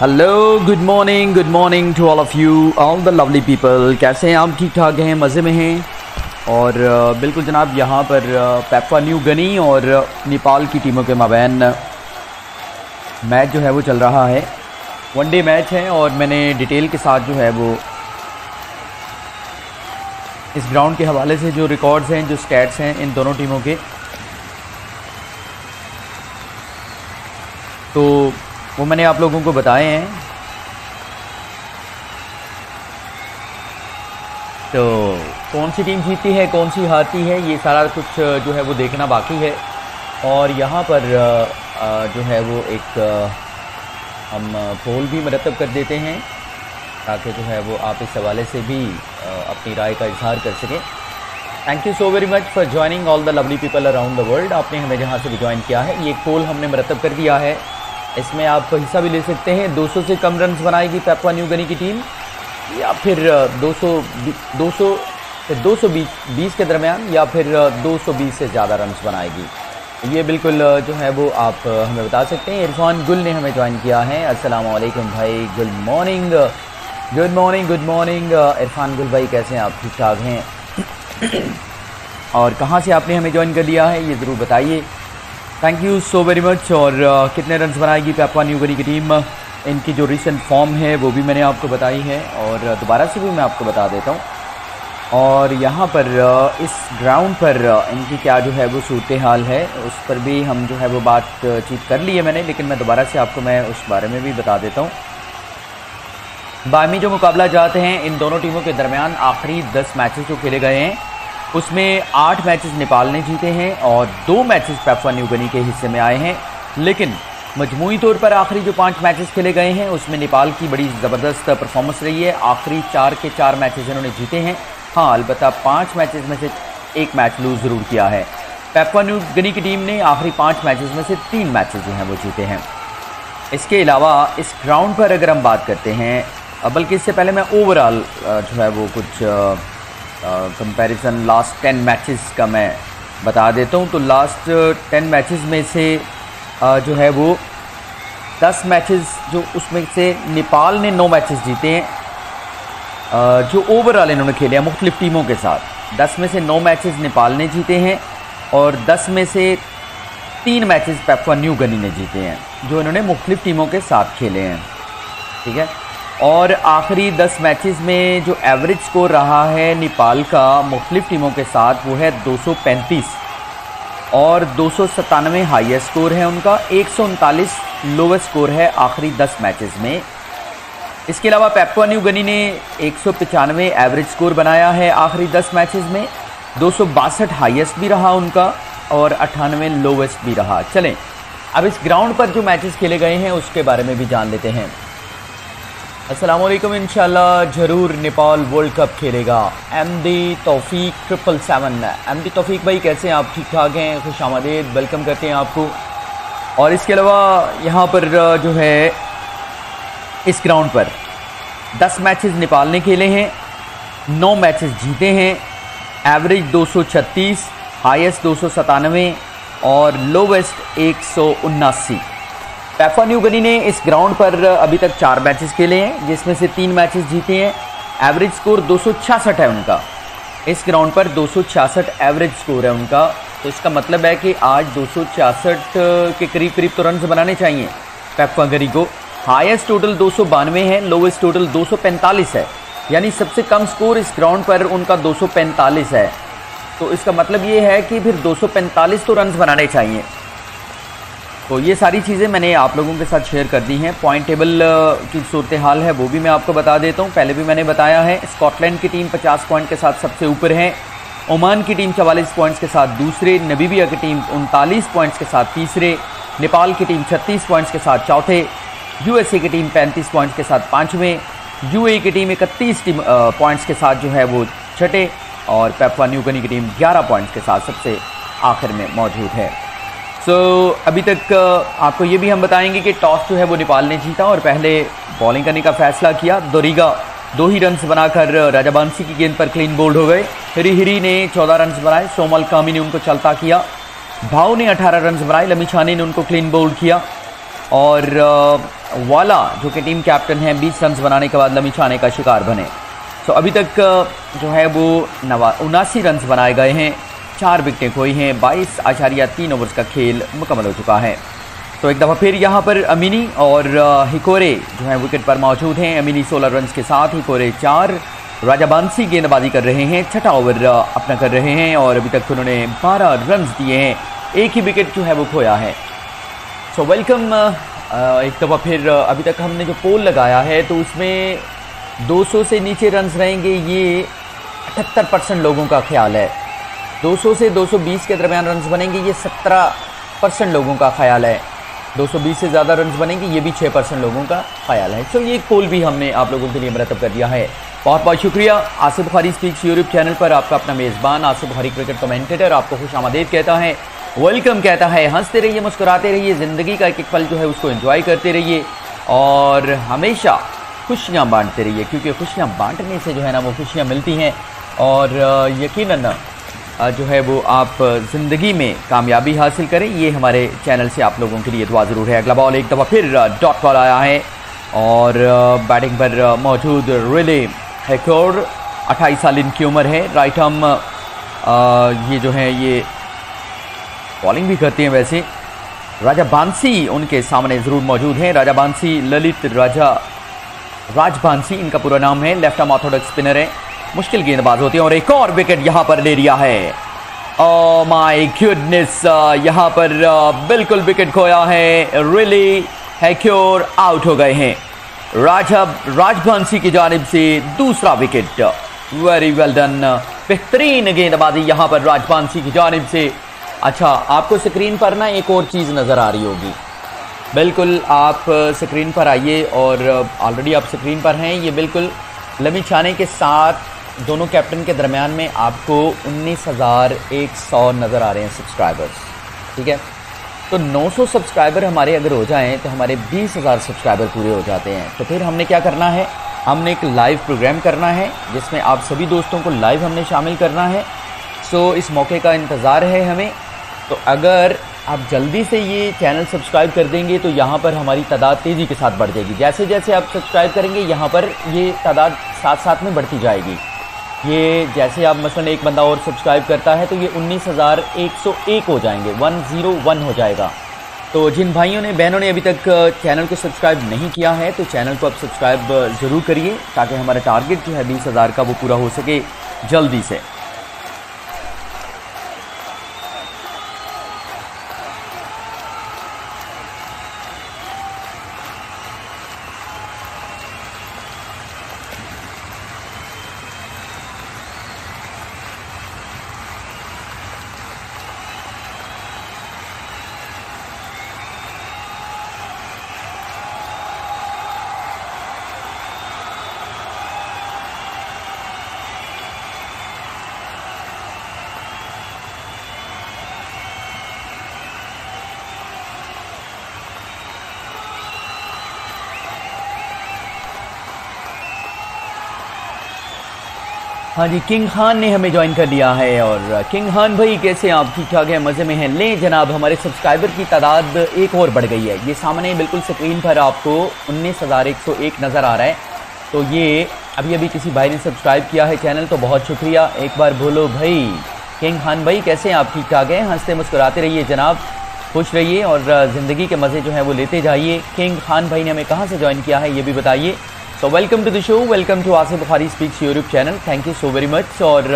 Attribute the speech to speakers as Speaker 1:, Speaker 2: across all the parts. Speaker 1: Hello good morning good morning to all of you all the lovely people कैसे हैं आप ठीक ठाक हैं मज़े में हैं और बिल्कुल जनाब यहाँ पर पैपा न्यू गनी और नेपाल की टीमों के मबैन मैच जो है वो चल रहा है वन डे मैच है और मैंने डिटेल के साथ जो है वो इस ग्राउंड के हवाले से जो रिकॉर्ड्स हैं जो स्टैट्स हैं इन दोनों टीमों के तो वो मैंने आप लोगों को बताए हैं तो कौन सी टीम जीतती है कौन सी हारती है ये सारा कुछ जो है वो देखना बाकी है और यहाँ पर जो है वो एक हम पोल भी मरतब कर देते हैं ताकि जो है वो आप इस हवाले से भी अपनी राय का इजहार कर सकें thank you so very much for joining all the lovely people around the world आपने हमें जहाँ से भी ज्वाइन किया है ये पोल हमने मरतब कर दिया है इसमें आप हिस्सा भी ले सकते हैं 200 से कम रन बनाएगी पैपुआ गनी की टीम या फिर 200 200 फिर 220 बीस के दरमियान या फिर 220 से ज़्यादा रन बनाएगी ये बिल्कुल जो है वो आप हमें बता सकते हैं इरफान गुल ने हमें ज्वाइन किया है अस्सलाम वालेकुम भाई good morning good morning good morning Irfan Gul भाई कैसे हैं आप ठीक ठाक हैं और कहाँ से आपने हमें ज्वाइन कर लिया है ये ज़रूर बताइए thank you so very much और uh, कितने रन बनाएगी पापा न्यूगरी की टीम इनकी जो रिसेंट फॉर्म है वो भी मैंने आपको बताई है और uh, दोबारा से भी मैं आपको बता देता हूँ और यहाँ पर uh, इस ग्राउंड पर uh, इनकी क्या जो है वो सूरत हाल है उस पर भी हम जो है वो बातचीत कर ली है मैंने लेकिन मैं दोबारा से आपको मैं उस बारे में भी बता देता हूँ बामी जो मुकाबला जाते हैं इन दोनों टीमों के दरमियान आखिरी दस मैचेस जो खेले गए हैं उसमें आठ मैचेस नेपाल ने जीते हैं और दो मैचेस पैफा न्यूगनी के हिस्से में आए हैं लेकिन मजमू तौर पर आखिरी जो पाँच मैचेस खेले गए हैं उसमें नेपाल की बड़ी ज़बरदस्त परफॉर्मेंस रही है आखिरी चार के चार मैचेस इन्होंने जीते हैं हाँ अलबत् पाँच मैच में से एक मैच लूज ज़रूर किया है पैपा न्यू गनी की टीम ने आखिरी पाँच मैचेस में से तीन मैचेस जो हैं वो जीते हैं इसके अलावा इस ग्राउंड पर अगर हम बात करते हैं बल्कि इससे पहले मैं ओवरऑल जो है वो कुछ कंपैरिजन लास्ट टेन मैचेस का मैं बता देता हूँ तो लास्ट टेन मैचेस में से uh, जो है वो दस मैचेस जो उसमें से नेपाल ने नौ मैचेस जीते हैं uh, जो ओवरऑल इन्होंने खेले हैं मुख्तलिफ़ टीमों के साथ दस में से नौ मैचेस नेपाल ने जीते हैं और दस में से तीन मैचेस पैपुआ न्यू गनी ने जीते हैं जो इन्होंने मुख्तलिफ टीमों के साथ खेले हैं ठीक है और आखिरी दस मैचेस में जो एवरेज स्कोर रहा है नेपाल का मुख्तलिफ टीमों के साथ वो है दो और दो सौ हाईएस्ट स्कोर है उनका एक लोवेस्ट स्कोर है आखिरी दस मैचेस में इसके अलावा पैपुआ न्यू गनी ने एक एवरेज स्कोर बनाया है आखिरी दस मैचेस में दो हाईएस्ट भी रहा उनका और अट्ठानवे लोवेस्ट भी रहा चलें अब इस ग्राउंड पर जो मैचेस खेले गए हैं उसके बारे में भी जान लेते हैं असलम इन जरूर नेपाल वर्ल्ड कप खेलेगा M D Taufiq triple seven M D Taufiq भाई कैसे हैं आप ठीक ठाक हैं खुश आमदेद वेलकम करते हैं आपको और इसके अलावा यहाँ पर जो है इस ग्राउंड पर 10 मैचेस नेपाल ने खेले हैं 9 मैचेस जीते हैं एवरेज 236 हाईएस्ट दो और लोवेस्ट एक पैफा न्यूगनी ने इस ग्राउंड पर अभी तक चार मैचेस खेले हैं जिसमें से तीन मैचेस जीते हैं एवरेज स्कोर दो है उनका इस ग्राउंड पर दो एवरेज स्कोर है उनका तो इसका मतलब है कि आज दो के करीब करीब तो रन बनाने चाहिए पैफा गरी को हाइस्ट टोटल दो है लोवेस्ट टोटल दो है यानी सबसे कम स्कोर इस ग्राउंड पर उनका 245 है तो इसका मतलब ये है कि फिर 245 तो रन बनाने चाहिए तो ये सारी चीज़ें मैंने आप लोगों के साथ शेयर कर दी हैं पॉइंट टेबल uh, की सूरत हाल है वो भी मैं आपको बता देता हूँ पहले भी मैंने बताया है स्कॉटलैंड की टीम 50 पॉइंट के साथ सबसे ऊपर है ओमान की टीम चवालीस पॉइंट्स के साथ दूसरे नबीबिया की टीम उनतालीस पॉइंट्स के साथ तीसरे नेपाल की टीम छत्तीस पॉइंट्स के साथ चौथे यू की टीम पैंतीस पॉइंट्स के साथ पाँचवें यू e की टीम इकतीस पॉइंट्स uh, के साथ जो है वो छठे और पैपवा न्यूगनी की टीम ग्यारह पॉइंट्स के साथ सबसे आखिर में मौजूद है सो so, अभी तक आपको ये भी हम बताएंगे कि टॉस जो है वो नेपाल ने जीता और पहले बॉलिंग करने का फैसला किया दोरीगा दो ही रन बनाकर राजा बांसी की गेंद पर क्लीन बोल्ड हो गए हिरी हिरी ने चौदह रन्स बनाए सोमल कामी ने उनको चलता किया भाव ने अठारह रन्स बनाए लमी छाने ने उनको क्लीन बोल्ड किया और वाला जो कि टीम कैप्टन हैं बीस रन बनाने के बाद लमी छाने का शिकार बने सो so, अभी तक जो है वो नवा उनासी रन्स बनाए गए हैं चार विकटें खोई हैं बाईस आचार्य तीन ओवर्स का खेल मुकम्मल हो चुका है तो एक दफ़ा फिर यहाँ पर अमीनी और हिकोरे जो हैं विकेट पर मौजूद हैं अमीनी सोलह रन के साथ हिकोरे चार राजा बांसी गेंदबाजी कर रहे हैं छठा ओवर अपना कर रहे हैं और अभी तक उन्होंने बारह रन दिए हैं एक ही विकेट जो है वो खोया है सो so, वेलकम एक दफ़ा फिर अभी तक हमने जो पोल लगाया है तो उसमें 200 से नीचे रन्स रहेंगे ये अठहत्तर परसेंट लोगों का ख्याल है 200 से 220 के दरमियान रन बनेंगे ये 17 परसेंट लोगों का ख्याल है 220 से ज़्यादा रन बनेंगे ये भी 6 परसेंट लोगों का ख्याल है चलिए ये पोल भी हमने आप लोगों के लिए मरतब कर दिया है बहुत बहुत शुक्रिया Asif Bukhari speaks YouTube channel पर आपका अपना मेज़बान आसिफ बुखारी क्रिकेट कमेंटेटर आपको खुश आमदेद कहता है वेलकम कहता है हंसते रहिए मुस्कुराते रहिए ज़िंदगी का एक एक पल जो है उसको इन्जॉय करते रहिए और हमेशा खुशियाँ बांटते रहिए क्योंकि खुशियाँ बांटने से जो है ना वो खुशियाँ मिलती हैं और यकीन जो है वो आप ज़िंदगी में कामयाबी हासिल करें ये हमारे चैनल से आप लोगों के लिए दुआ ज़रूर है अगला बॉल एक दफ़ा फिर डॉट बॉल आया है और बैटिंग पर मौजूद रिले हैकोर अट्ठाईस साल इनकी उम्र है राइट हम ये जो है ये बॉलिंग भी करते हैं वैसे राजा बांसी उनके सामने ज़रूर मौजूद हैं राजा बांसी ललित राजा राज बांसी इनका पूरा नाम है लेफ्ट हम ऑर्थोडॉक्स स्पिनर है मुश्किल गेंदबाज होते हैं और एक और विकेट यहां पर ले लिया है माय oh गुडनेस uh, यहां पर uh, बिल्कुल विकेट खोया है रिली है क्योर आउट हो गए हैं राजभ राजभंसी की जानब से दूसरा विकेट वेरी वेल डन बेहतरीन गेंदबाजी यहां पर राजभंसी की जानब से अच्छा आपको स्क्रीन पर ना एक और चीज़ नज़र आ रही होगी बिल्कुल आप स्क्रीन uh, पर आइए और ऑलरेडी आप स्क्रीन पर हैं ये बिल्कुल लमी छाने के साथ दोनों कैप्टन के दरमियान में आपको उन्नीस हज़ार एक सौ नज़र आ रहे हैं सब्सक्राइबर्स ठीक है तो 900 सब्सक्राइबर हमारे अगर हो जाएं तो हमारे 20,000 सब्सक्राइबर पूरे हो जाते हैं तो फिर हमने क्या करना है हमने एक लाइव प्रोग्राम करना है जिसमें आप सभी दोस्तों को लाइव हमने शामिल करना है सो इस मौके का इंतज़ार है हमें तो अगर आप जल्दी से ये चैनल सब्सक्राइब कर देंगे तो यहाँ पर हमारी तादाद तेज़ी के साथ बढ़ जाएगी जैसे जैसे आप सब्सक्राइब करेंगे यहाँ पर ये तादाद साथ साथ में बढ़ती जाएगी ये जैसे आप मसलन एक बंदा और सब्सक्राइब करता है तो ये उन्नीस हज़ार एक सौ एक हो जाएंगे वन ज़ीरो वन हो जाएगा तो जिन भाइयों ने बहनों ने अभी तक चैनल को सब्सक्राइब नहीं किया है तो चैनल को आप सब्सक्राइब ज़रूर करिए ताकि हमारा टारगेट जो है बीस हज़ार का वो पूरा हो सके जल्दी से हाँ जी किंग खान ने हमें ज्वाइन कर लिया है और किंग uh, खान भाई कैसे आप ठीक ठाक हैं मज़े में हैं लें जनाब हमारे सब्सक्राइबर की तादाद एक और बढ़ गई है ये सामने बिल्कुल स्क्रीन पर आपको उन्नीस हज़ार एक सौ एक नज़र आ रहा है तो ये अभी अभी किसी भाई ने सब्सक्राइब किया है चैनल तो बहुत शुक्रिया एक बार बोलो भाई किंग खान भाई कैसे हैं आप ठीक ठाक हैं हंसते मुस्कुराते रहिए जनाब खुश रहिए और uh, ज़िंदगी के मज़े जो हैं वो लेते जाइए किंग खान भाई ने हमें कहाँ से ज्वाइन किया है ये भी बताइए so welcome to the show welcome to Asif Bukhari speaks YouTube channel thank you so very much और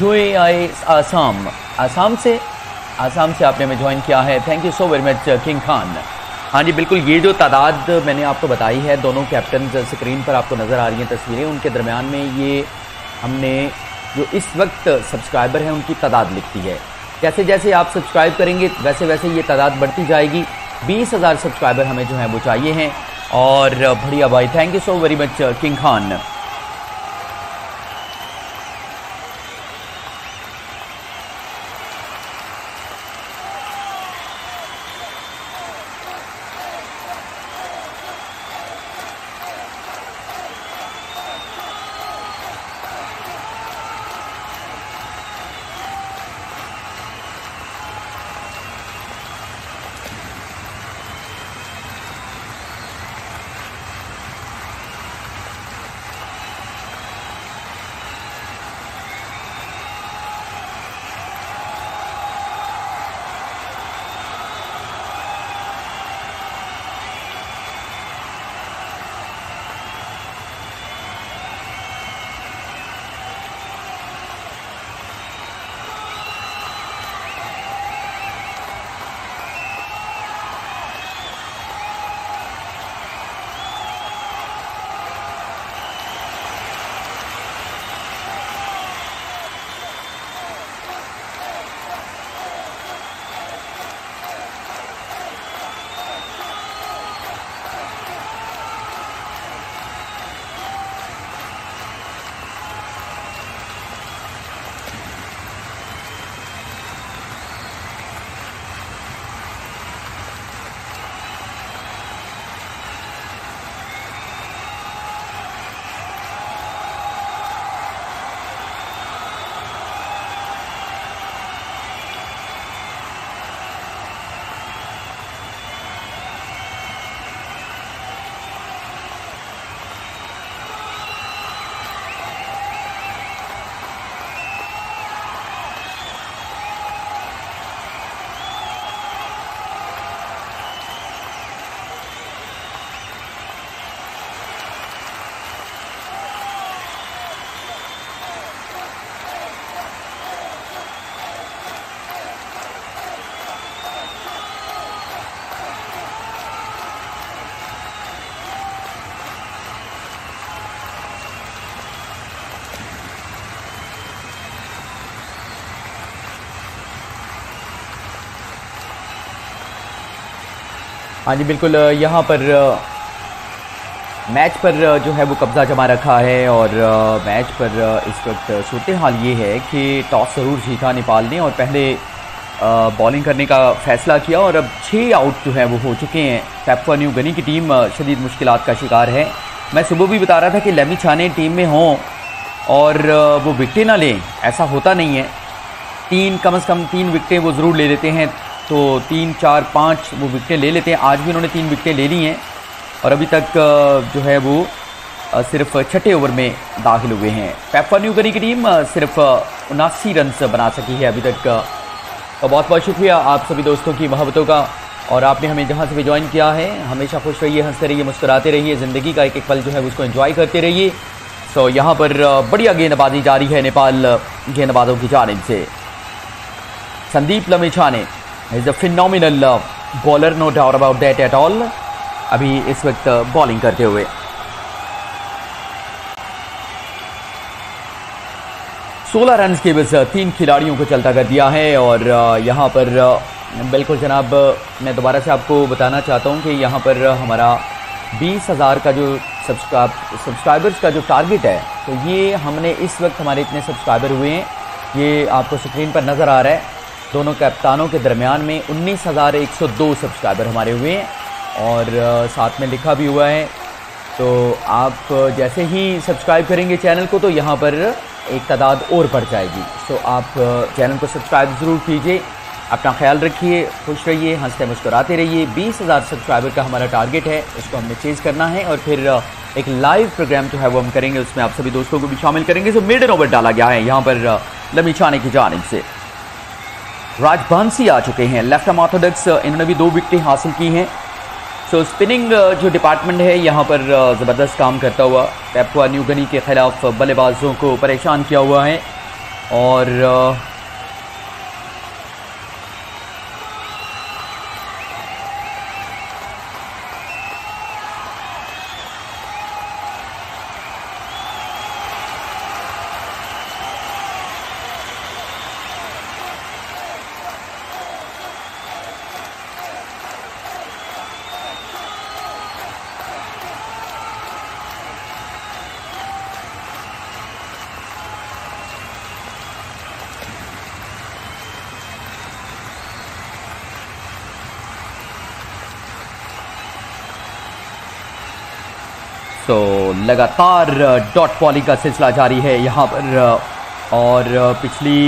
Speaker 1: जोए आई आसाम आसाम से आसाम से आपने हमें ज्वाइन किया है thank you so very much King Khan हाँ जी बिल्कुल ये जो तादाद मैंने आपको बताई है दोनों कैप्टन स्क्रीन uh, पर आपको नज़र आ रही हैं तस्वीरें उनके दरमियान में ये हमने जो इस वक्त सब्सक्राइबर हैं उनकी तादाद लिखती है जैसे जैसे आप सब्सक्राइब करेंगे वैसे वैसे ये तादाद बढ़ती जाएगी बीस हज़ार सब्सक्राइबर हमें जो है वो चाहिए हैं और बढ़िया भाई thank you so very much King Khan हाँ जी बिल्कुल यहाँ पर मैच पर जो है वो कब्ज़ा जमा रखा है और मैच पर इस वक्त सूरत हाल ये है कि टॉस ज़रूर जीता नेपाल ने और पहले बॉलिंग करने का फ़ैसला किया और अब छः आउट जो है वो हो चुके हैं पैपा न्यू गनी की टीम शदीद मुश्किल का शिकार है मैं सुबह भी बता रहा था कि लेमी छाने टीम में हों और वो विकटें ना लें ऐसा होता नहीं है तीन कम से कम तीन विकटें वो ज़रूर ले लेते हैं तो तीन चार पाँच वो विकटें ले लेते हैं आज भी उन्होंने तीन विकटें ले ली हैं और अभी तक जो है वो सिर्फ छठे ओवर में दाखिल हुए हैं पेपर न्यूगरी की टीम सिर्फ उनासी रन बना सकी है अभी तक तो बहुत बहुत शुक्रिया आप सभी दोस्तों की मोहब्बतों का और आपने हमें जहाँ से भी ज्वाइन किया है हमेशा खुश रहिए हंसते रहिए मुस्कुराते रहिए ज़िंदगी का एक एक पल जो है उसको एंजॉय करते रहिए सो यहाँ पर बढ़िया गेंदबाजी जारी है नेपाल गेंदबाजों की जानब से संदीप लमेछा ने is a phenomenal bowler no doubt about that at all अभी इस वक्त बॉलिंग करते हुए सोलह रन के बस तीन खिलाड़ियों को चलता कर दिया है और यहाँ पर बिल्कुल जनाब मैं दोबारा से आपको बताना चाहता हूँ कि यहाँ पर हमारा बीस हज़ार का जो सब्सक्राइब सब्सक्राइबर्स का जो टारगेट है तो ये हमने इस वक्त हमारे इतने सब्सक्राइबर हुए हैं ये आपको स्क्रीन पर नज़र आ रहा है दोनों कप्तानों के दरमियान में उन्नीस हज़ार एक सौ दो सब्सक्राइबर हमारे हुए हैं और साथ में लिखा भी हुआ है तो आप जैसे ही सब्सक्राइब करेंगे चैनल को तो यहाँ पर एक तादाद और बढ़ जाएगी तो आप चैनल को सब्सक्राइब ज़रूर कीजिए अपना ख्याल रखिए खुश रहिए हंसते मुस्कराते रहिए बीस हज़ार सब्सक्राइबर का हमारा टारगेट है उसको हमने चेज़ करना है और फिर एक लाइव प्रोग्राम जो है वो हम करेंगे उसमें आप सभी दोस्तों को भी शामिल करेंगे जो मिड ओवर डाला गया है यहाँ पर लमी छाने की जानब से राजबांसी आ चुके हैं लेफ्ट आर्म ऑर्थोडॉक्स इन्होंने भी दो विकटें हासिल की हैं सो so, स्पिनिंग uh, जो डिपार्टमेंट है यहाँ पर uh, ज़बरदस्त काम करता हुआ पैपुआ न्यूगनी के ख़िलाफ़ बल्लेबाजों को परेशान किया हुआ है और uh, लगातार डॉट पॉली का सिलसिला जारी है यहाँ पर और पिछली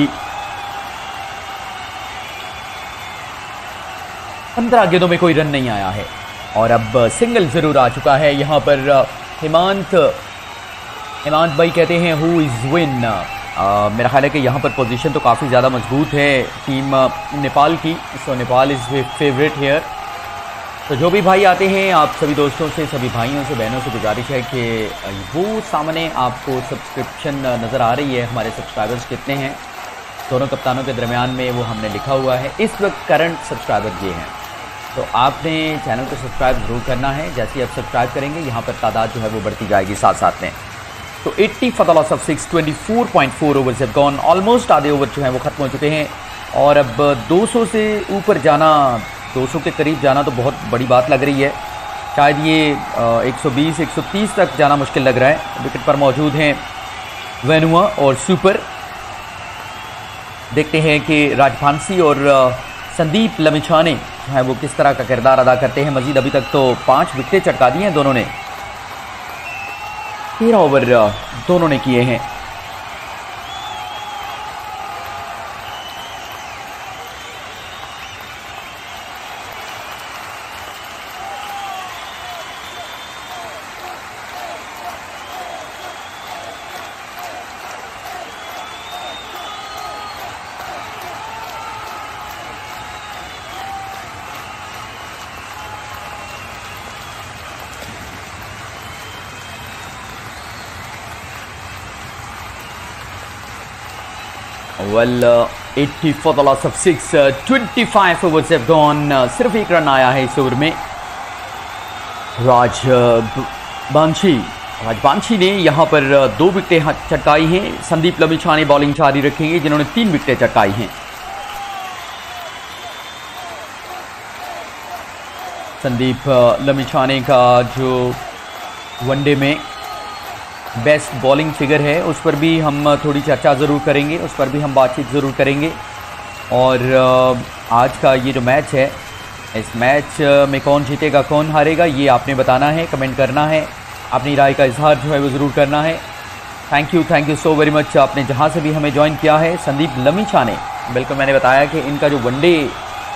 Speaker 1: पंद्रह गेंदों में कोई रन नहीं आया है और अब सिंगल ज़रूर आ चुका है यहाँ पर हिमांत हिमांत भाई कहते हैं हु इज़ विन मेरा ख्याल है कि यहाँ पर पोजीशन तो काफ़ी ज़्यादा मजबूत है टीम नेपाल की so Nepal is favourite here तो जो भी भाई आते हैं आप सभी दोस्तों से सभी भाइयों से बहनों से गुजारिश है कि वो सामने आपको सब्सक्रिप्शन नज़र आ रही है हमारे सब्सक्राइबर्स कितने हैं दोनों कप्तानों के दरमियान में वो हमने लिखा हुआ है इस वक्त करंट सब्सक्राइबर ये हैं तो आपने चैनल को सब्सक्राइब ज़रूर करना है जैसे ही आप सब्सक्राइब करेंगे यहाँ पर तादाद जो है वो बढ़ती जाएगी साथ साथ में तो eighty for the loss of six twenty four point four over have gone almost आधे ओवर जो हैं वो ख़त्म हो चुके हैं और अब 200 से ऊपर जाना 200 के करीब जाना तो बहुत बड़ी बात लग रही है शायद ये 120 130 तक जाना मुश्किल लग रहा है विकेट पर मौजूद हैं वेनुआ और सुपर देखते हैं कि राजभानसी और संदीप लमिछाने जो है वो किस तरह का किरदार अदा करते हैं मजीद अभी तक तो पाँच विकटें चटका दी हैं दोनों ने तेरह ओवर दोनों ने किए हैं well eighty four the loss of six twenty five overs have gone सिर्फ एक रन आया है इस ओवर में राज बांछी राज बांछी ने यहाँ पर uh, दो विकटें चटकाई हैं संदीप लमिछा ने बॉलिंग जारी रखेंगे जिन्होंने तीन विकटें चटकाई हैं संदीप uh, लमिछाने का जो वनडे में बेस्ट बॉलिंग फिगर है उस पर भी हम थोड़ी चर्चा ज़रूर करेंगे उस पर भी हम बातचीत ज़रूर करेंगे और आज का ये जो मैच है इस मैच में कौन जीतेगा कौन हारेगा ये आपने बताना है कमेंट करना है अपनी राय का इजहार जो है वो ज़रूर करना है thank you thank you so very much आपने जहाँ से भी हमें ज्वाइन किया है संदीप लमीछा ने बिल्कुल मैंने बताया कि इनका जो वनडे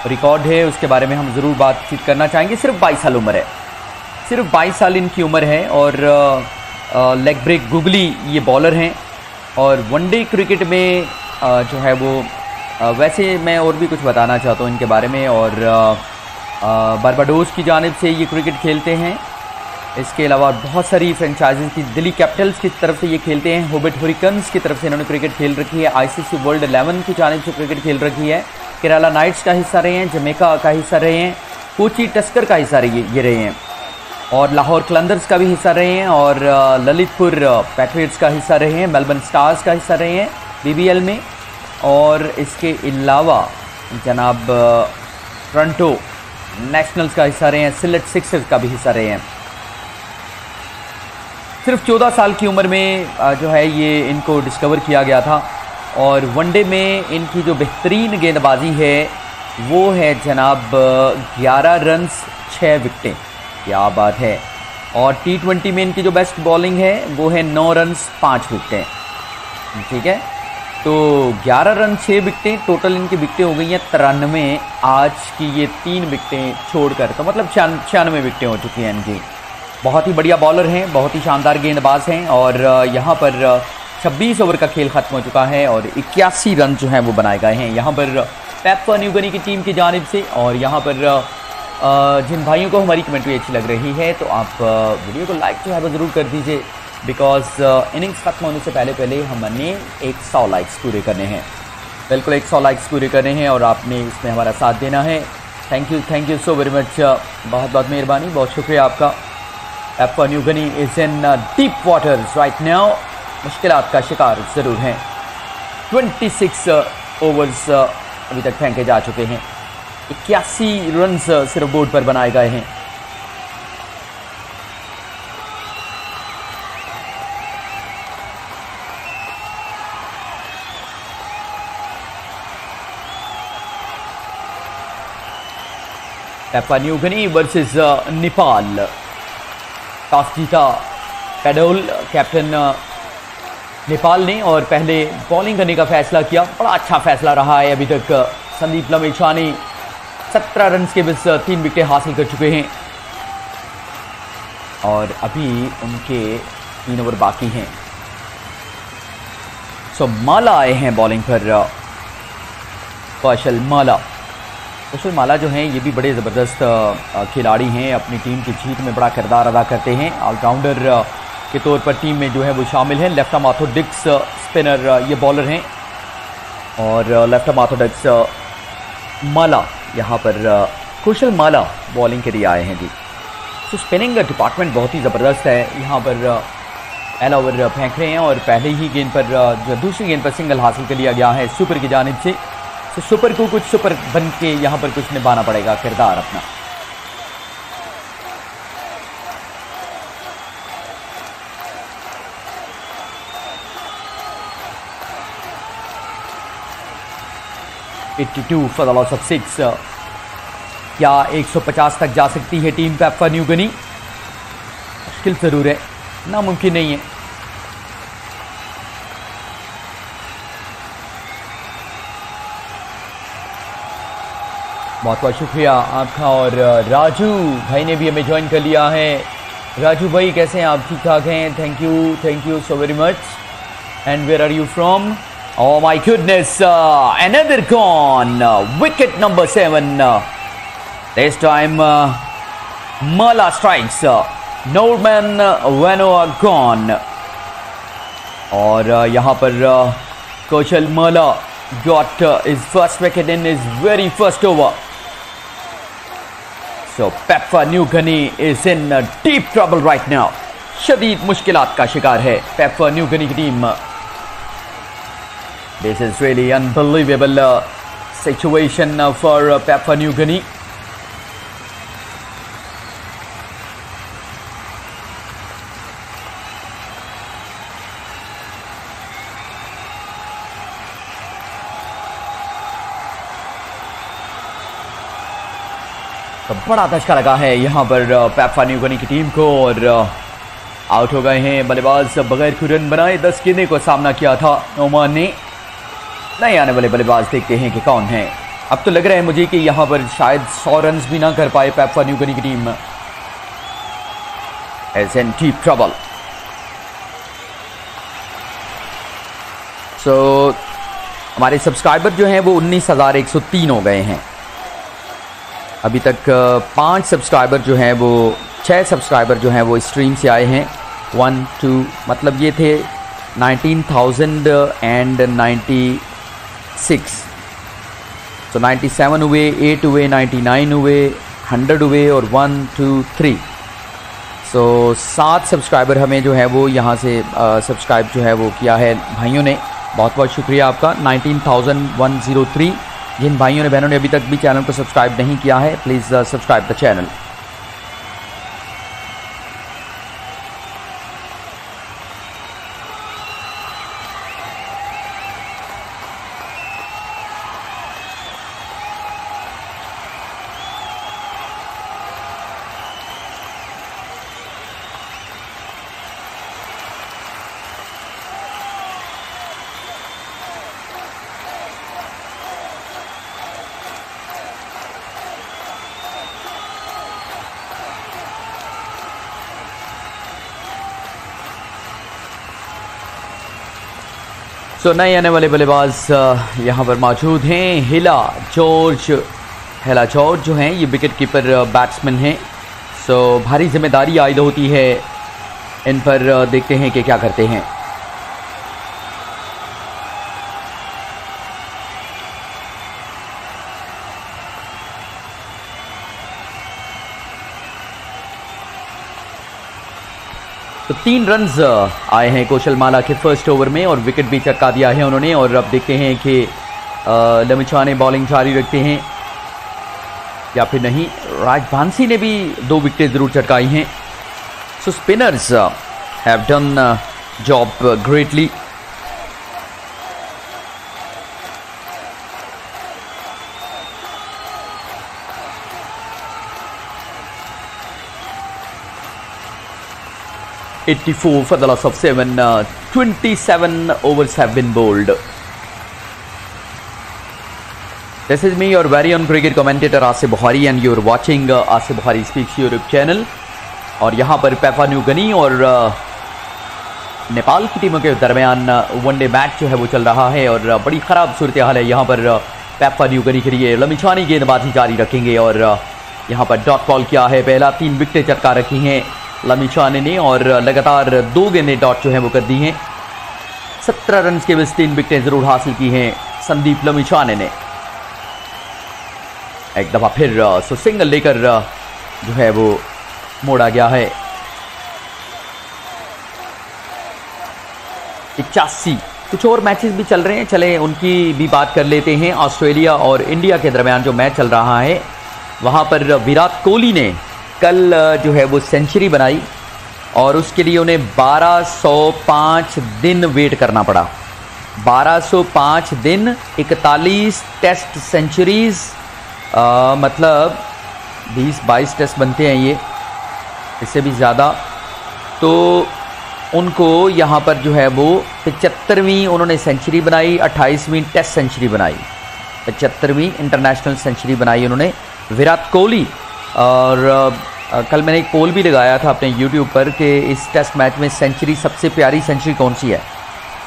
Speaker 1: रिकॉर्ड है उसके बारे में हम ज़रूर बातचीत करना चाहेंगे सिर्फ बाईस साल उम्र है सिर्फ बाईस साल इनकी उम्र है और लेग ब्रेक गुगली ये बॉलर हैं और वनडे क्रिकेट में जो है वो वैसे मैं और भी कुछ बताना चाहता हूँ इनके बारे में और बारबाडोस की जानब से ये क्रिकेट खेलते हैं इसके अलावा बहुत सारी फ्रेंचाइजीज की दिल्ली कैपिटल्स की तरफ से ये खेलते हैं होबिट हुरिकन्स की तरफ से इन्होंने क्रिकेट खेल रखी है आईसीसी वर्ल्ड एलेवन की जानब से क्रिकेट खेल रखी है केरला नाइट्स का हिस्सा रहे हैं जमेका का हिस्सा रहे हैं कोची टस्कर का हिस्सा रहे ये रहे हैं और लाहौर कलंदर्स का भी हिस्सा रहे हैं और ललितपुर पैट्रियट्स का हिस्सा रहे हैं मेलबर्न स्टार्स का हिस्सा रहे हैं बी में और इसके अलावा जनाब टोरंटो नेशनल्स का हिस्सा रहे हैं सिलेट सिक्सर्स का भी हिस्सा रहे हैं सिर्फ 14 साल की उम्र में जो है ये इनको डिस्कवर किया गया था और वनडे में इनकी जो बेहतरीन गेंदबाजी है वो है जनाब 11 रन्स 6 विकटें क्या बात है और टी ट्वेंटी में इनकी जो बेस्ट बॉलिंग है वो है नौ रन पाँच विकटें ठीक है तो 11 रन 6 विकटें टोटल इनकी विकटें हो गई हैं तिरानवे आज की ये तीन विकटें छोड़कर तो मतलब छियानवे विकटें हो चुकी हैं इनकी बहुत ही बढ़िया बॉलर हैं बहुत ही शानदार गेंदबाज हैं और यहाँ पर 26 ओवर का खेल ख़त्म हो चुका है और इक्यासी रन जो हैं वो बनाए गए हैं यहाँ पर पेप्पा न्यूगनी की टीम की जानब से और यहाँ पर जिन भाइयों को हमारी कमेंट्री अच्छी लग रही है तो आप वीडियो को लाइक जो है वो ज़रूर कर दीजिए बिकॉज इनिंग्स ख़त्म होने से पहले पहले हमने एक सौ लाइक्स पूरे करने हैं बिल्कुल एक सौ लाइक्स पूरे करने हैं और आपने इसमें हमारा साथ देना है thank you thank you so very much बहुत बहुत मेहरबानी बहुत शुक्रिया आपका Papua Guinea is in deep waters right now मुश्किल का शिकार ज़रूर हैं सिक्स ओवर्स अभी तक फेंके जा चुके हैं इक्यासी रन uh, सिर्फ बोर्ड पर बनाए गए हैं न्यूगनी वर्सेस नेपाल टॉस जीता पेडोल कैप्टन नेपाल ने और पहले बॉलिंग करने का फैसला किया बड़ा अच्छा फैसला रहा है अभी तक uh, संदीप लमेचा ने सत्रह रन के बीच तीन विकेट हासिल कर चुके हैं और अभी उनके तीन ओवर बाकी हैं सो माला आए हैं बॉलिंग पर uh, कौशल माला कौशल माला जो हैं ये भी बड़े ज़बरदस्त uh, uh, खिलाड़ी हैं अपनी टीम की जीत में बड़ा किरदार अदा करते हैं ऑलराउंडर के तौर पर टीम में जो है वो शामिल हैं लेफ्ट आर्म डिक्स स्पिनर ये बॉलर हैं और लेफ्ट आर्म डिक्स माला यहाँ पर कुशल माला बॉलिंग के लिए आए हैं जी तो स्पिनिंग डिपार्टमेंट बहुत ही ज़बरदस्त है यहाँ पर एल ओवर फेंक रहे हैं और पहले ही गेंद पर जो दूसरी गेंद पर सिंगल हासिल कर लिया गया है सुपर की जानब से तो सुपर को कुछ सुपर बन के यहाँ पर कुछ निभाना पड़ेगा किरदार अपना 82 for the loss of six क्या 150 तक जा सकती है टीम पैफा गनी मुश्किल ज़रूर है नामुमकिन नहीं है बहुत बहुत शुक्रिया आपका और राजू भाई ने भी हमें ज्वाइन कर लिया है राजू भाई कैसे हैं आप ठीक ठाक हैं thank you thank you so very much and where are you from Oh my goodness, uh, another gone. Uh, wicket number seven. Uh, this time, uh, Mala strikes. Uh, Norman Vanoa gone. और यहाँ पर कौशल मला got uh, his first wicket in his very first over. So Peppa Newgani is in uh, deep trouble right now. शदीद मुश्किलात का शिकार है Papua New Guinea की team This is really unbelievable uh, situation uh, for uh, Papua New Guinea. तो बड़ा धचका लगा है यहाँ पर पैफा uh, न्यूगनी की टीम को और आउट uh, हो गए हैं बल्लेबाज बगैर कोई रन बनाए दस गेंदे को सामना किया था ओमान ने नए आने वाले बल्लेबाज देखते हैं कि कौन है अब तो लग रहा है मुझे कि यहाँ पर शायद सौ रन भी ना कर पाए पैपा न्यूगनी की team is in the trouble so हमारे सब्सक्राइबर जो हैं वो उन्नीस हज़ार एक सौ तीन हो गए हैं अभी तक पांच सब्सक्राइबर जो हैं वो छह सब्सक्राइबर जो हैं वो स्ट्रीम से आए हैं वन टू मतलब ये थे nineteen thousand and ninety six तो नाइन्टी सेवन हुए एट हुए नाइन्टी नाइन हुए हंड्रेड हुए और वन टू थ्री सो सात सब्सक्राइबर हमें जो है वो यहाँ से सब्सक्राइब जो है वो किया है भाइयों ने बहुत बहुत शुक्रिया आपका nineteen thousand one zero three जिन भाइयों ने बहनों ने अभी तक भी चैनल को सब्सक्राइब नहीं किया है please subscribe the channel so नए आने वाले बल्लेबाज uh, यहाँ पर मौजूद हैं हिला जॉर्ज हेला जॉर्ज जो हैं ये विकेट कीपर बैट्समैन हैं सो भारी जिम्मेदारी आयद होती है इन पर uh, देखते हैं कि क्या करते हैं तो तीन रन uh, आए हैं कौशल माला के फर्स्ट ओवर में और विकेट भी चटका दिया है उन्होंने और अब देखते हैं कि uh, लमिछाने बॉलिंग जारी रखते हैं या फिर नहीं राज ने भी दो विकेटें ज़रूर चटकाई हैं so spinners have done job greatly 84 for the loss of 7. Uh, 27 overs have been bowled. This is me, your very own cricket commentator Asif Bhari and you're watching uh, Asif Bhari Speaks Europe channel. और यहाँ पर पैफा New Guinea और नेपाल की टीमों के दरमियान one day match जो है वो चल रहा है और बड़ी ख़राब सूरत हाल है यहाँ पर पैफा न्यूगनी के लिए लमिछानी गेंदबाजी जारी रखेंगे और यहाँ पर डॉट बॉल किया है पहला तीन विकटें चटका रखी हैं लामी शाह ने और लगातार दो गेंदें डॉट जो है वो कर दी हैं सत्रह रन के बीच तीन विकेटें जरूर हासिल की हैं संदीप लमी शाह ने एक दफा फिर सो सिंगल लेकर जो है वो मोड़ा गया है इक्यासी कुछ और मैचेस भी चल रहे हैं चले उनकी भी बात कर लेते हैं ऑस्ट्रेलिया और इंडिया के दरमियान जो मैच चल रहा है वहां पर विराट कोहली ने कल जो है वो सेंचुरी बनाई और उसके लिए उन्हें 1205 दिन वेट करना पड़ा 1205 दिन 41 टेस्ट सेंचुरीज मतलब 20-22 टेस्ट बनते हैं ये इससे भी ज़्यादा तो उनको यहाँ पर जो है वो पचहत्तरवीं उन्होंने सेंचुरी बनाई 28वीं टेस्ट सेंचुरी बनाई पचहत्तरवीं इंटरनेशनल सेंचुरी बनाई उन्होंने विराट कोहली और कल मैंने एक पोल भी लगाया था अपने यूट्यूब पर कि इस टेस्ट मैच में सेंचुरी सबसे प्यारी सेंचुरी कौन सी है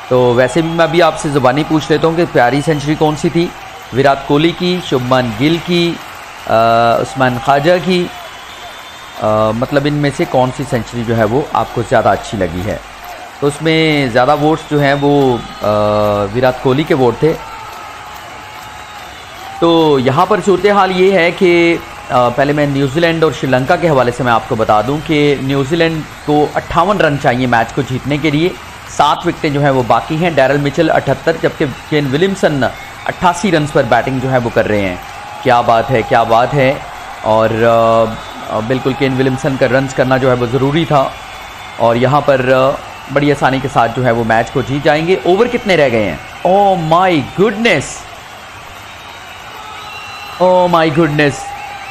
Speaker 1: तो वैसे भी मैं अभी आपसे ज़ुबानी पूछ लेता हूँ कि प्यारी सेंचुरी कौन सी थी विराट कोहली की शुभमान गिल की उस्मान ख्वाजा की आ, मतलब इनमें से कौन सी सेंचुरी जो है वो आपको ज़्यादा अच्छी लगी है तो उसमें ज़्यादा वोट्स जो हैं वो विराट कोहली के वोट थे तो यहाँ पर सूरत हाल ये है कि पहले मैं न्यूजीलैंड और श्रीलंका के हवाले से मैं आपको बता दूं कि न्यूजीलैंड को अट्ठावन रन चाहिए मैच को जीतने के लिए सात विकटें जो हैं वो बाकी हैं डैरल मिचल अठहत्तर जबकि केन विलियमसन अट्ठासी रन पर बैटिंग जो है वो कर रहे हैं क्या बात है क्या बात है और बिल्कुल केन विलियमसन का रन करना जो है वो ज़रूरी था और यहाँ पर बड़ी आसानी के साथ जो है वो मैच को जीत जाएंगे ओवर कितने रह गए हैं oh my goodness oh my goodness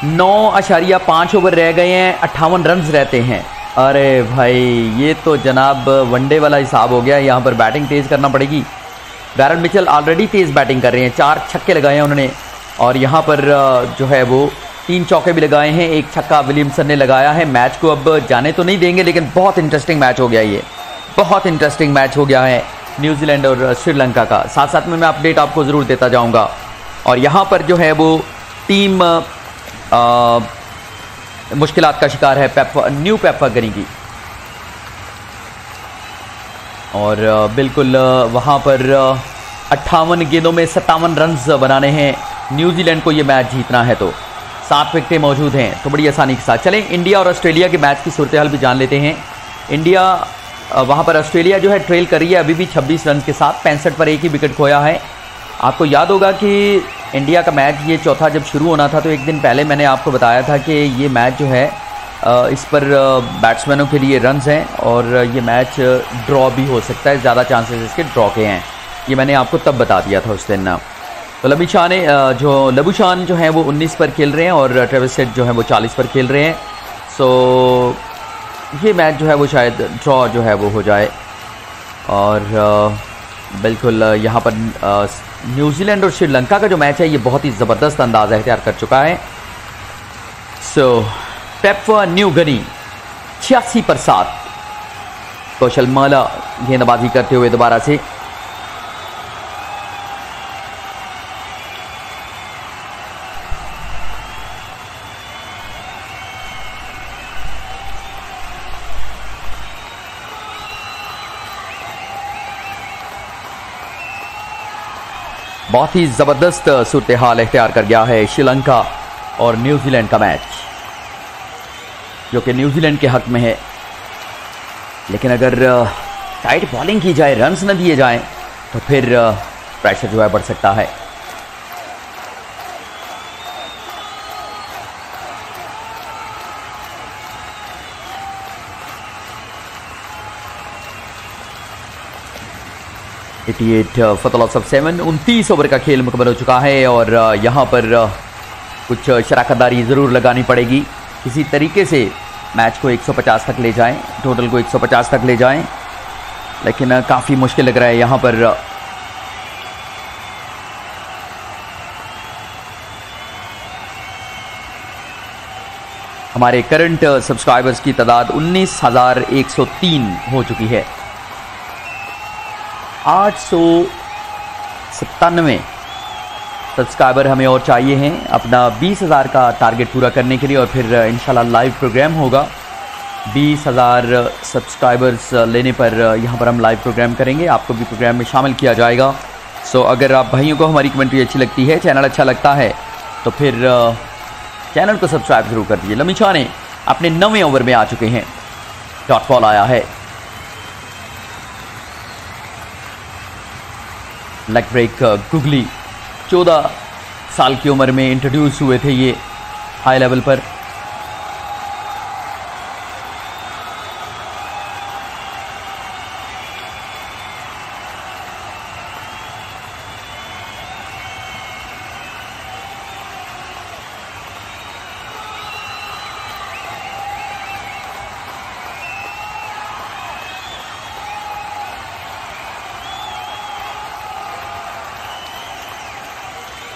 Speaker 1: नौ अशारिया पाँच ओवर रह गए हैं अट्ठावन रन रहते हैं अरे भाई ये तो जनाब वनडे वाला हिसाब हो गया यहाँ पर बैटिंग तेज़ करना पड़ेगी बैरन मिचल ऑलरेडी तेज़ बैटिंग कर रहे हैं चार छक्के लगाए हैं उन्होंने और यहाँ पर जो है वो तीन चौके भी लगाए हैं एक छक्का विलियमसन ने लगाया है मैच को अब जाने तो नहीं देंगे लेकिन बहुत इंटरेस्टिंग मैच हो गया ये बहुत इंटरेस्टिंग मैच हो गया है न्यूजीलैंड और श्रीलंका का साथ साथ में मैं अपडेट आपको ज़रूर देता जाऊँगा और यहाँ पर जो है वो टीम मुश्किल का शिकार है पेपर न्यू पेपर करेंगी और बिल्कुल वहाँ पर अट्ठावन गेंदों में सत्तावन रन बनाने हैं न्यूजीलैंड को ये मैच जीतना है तो सात विकटें मौजूद हैं तो बड़ी आसानी के साथ चलें इंडिया और ऑस्ट्रेलिया के मैच की सूरत हाल भी जान लेते हैं इंडिया वहाँ पर ऑस्ट्रेलिया जो है ट्रेल कर रही है अभी भी 26 रन के साथ पैंसठ पर एक ही विकेट खोया है आपको याद होगा कि इंडिया का मैच ये चौथा जब शुरू होना था तो एक दिन पहले मैंने आपको बताया था कि ये मैच जो है इस पर बैट्समैनों के लिए रन्स हैं और ये मैच ड्रॉ भी हो सकता है ज़्यादा चांसेस इसके ड्रॉ के हैं ये मैंने आपको तब बता दिया था उस दिन तो लबू शाह ने जो लबू शान जो हैं वो 19 पर खेल रहे हैं और ट्रेविस सेट जो हैं वो 40 पर खेल रहे हैं सो ये मैच जो है वो शायद ड्रॉ जो है वो हो जाए और बिल्कुल यहाँ पर न्यूजीलैंड और श्रीलंका का जो मैच है ये बहुत ही ज़बरदस्त अंदाज़ अख्तियार कर चुका है सो पेप न्यू गनी छियासी पर सात कौशल माला गेंदबाजी करते हुए दोबारा से बहुत ही ज़बरदस्त सूरत हाल इख्तियार कर गया है श्रीलंका और न्यूजीलैंड का मैच जो कि न्यूजीलैंड के हक में है लेकिन अगर टाइट बॉलिंग की जाए रन्स न दिए जाएं तो फिर प्रेशर जो है बढ़ सकता है एट फतल सब सेवन उनतीस ओवर का खेल मुकम्मल हो चुका है और यहाँ पर कुछ शराकतदारी ज़रूर लगानी पड़ेगी किसी तरीके से मैच को 150 तक ले जाएं टोटल को 150 तक ले जाएं लेकिन काफ़ी मुश्किल लग रहा है यहाँ पर हमारे करंट सब्सक्राइबर्स की तादाद 19,103 हो चुकी है आठ सौ सत्तानवे सब्सक्राइबर हमें और चाहिए हैं अपना बीस हज़ार का टारगेट पूरा करने के लिए और फिर इन लाइव प्रोग्राम होगा बीस हज़ार सब्सक्राइबर्स uh, uh, लेने पर uh, यहाँ पर हम लाइव प्रोग्राम करेंगे आपको भी प्रोग्राम में शामिल किया जाएगा सो so, अगर आप भाइयों को हमारी कमेंट्री अच्छी लगती है चैनल अच्छा लगता है तो फिर चैनल को सब्सक्राइब जरूर कर दीजिए लमी छाने अपने नवे ओवर में आ चुके हैं डॉट कॉल आया है लेग ब्रेक गुगली चौदह साल की उम्र में इंट्रोड्यूस हुए थे ये हाई लेवल पर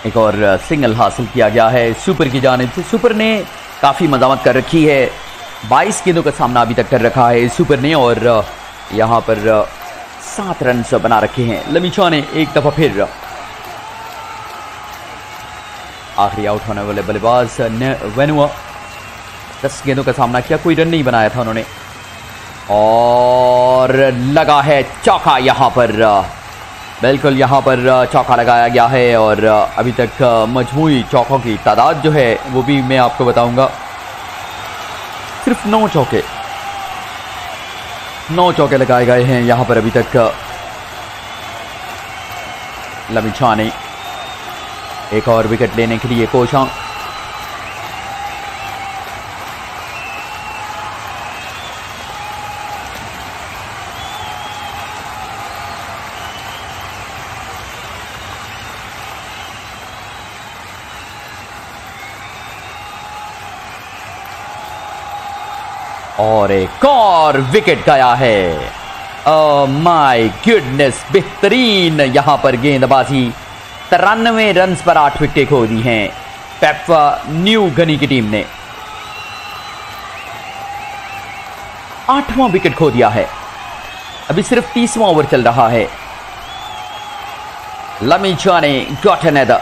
Speaker 1: एक और सिंगल हासिल किया गया है सुपर की जानब से सुपर ने काफ़ी मजामत कर रखी है बाईस गेंदों का सामना अभी तक कर रखा है सुपर ने और यहाँ पर सात रन बना रखे हैं चौ ने एक दफ़ा फिर आखिरी आउट होने वाले बल्लेबाज वेनुआ दस गेंदों का सामना किया कोई रन नहीं बनाया था उन्होंने और लगा है चौका यहां पर बिल्कुल यहाँ पर चौका लगाया गया है और अभी तक मजमू चौकों की तादाद जो है वो भी मैं आपको बताऊँगा सिर्फ नौ चौके नौ चौके लगाए गए हैं यहाँ पर अभी तक लमिछानी एक और विकेट लेने के लिए कोशांग और एक और विकेट गया है माय oh गुडनेस बेहतरीन यहां पर गेंदबाजी तिरानवे रन पर आठ विकेट खो दी हैं पेपा न्यू गनी की टीम ने आठवां विकेट खो दिया है अभी सिर्फ तीसवां ओवर चल रहा है लमी चौने गॉट एन एदर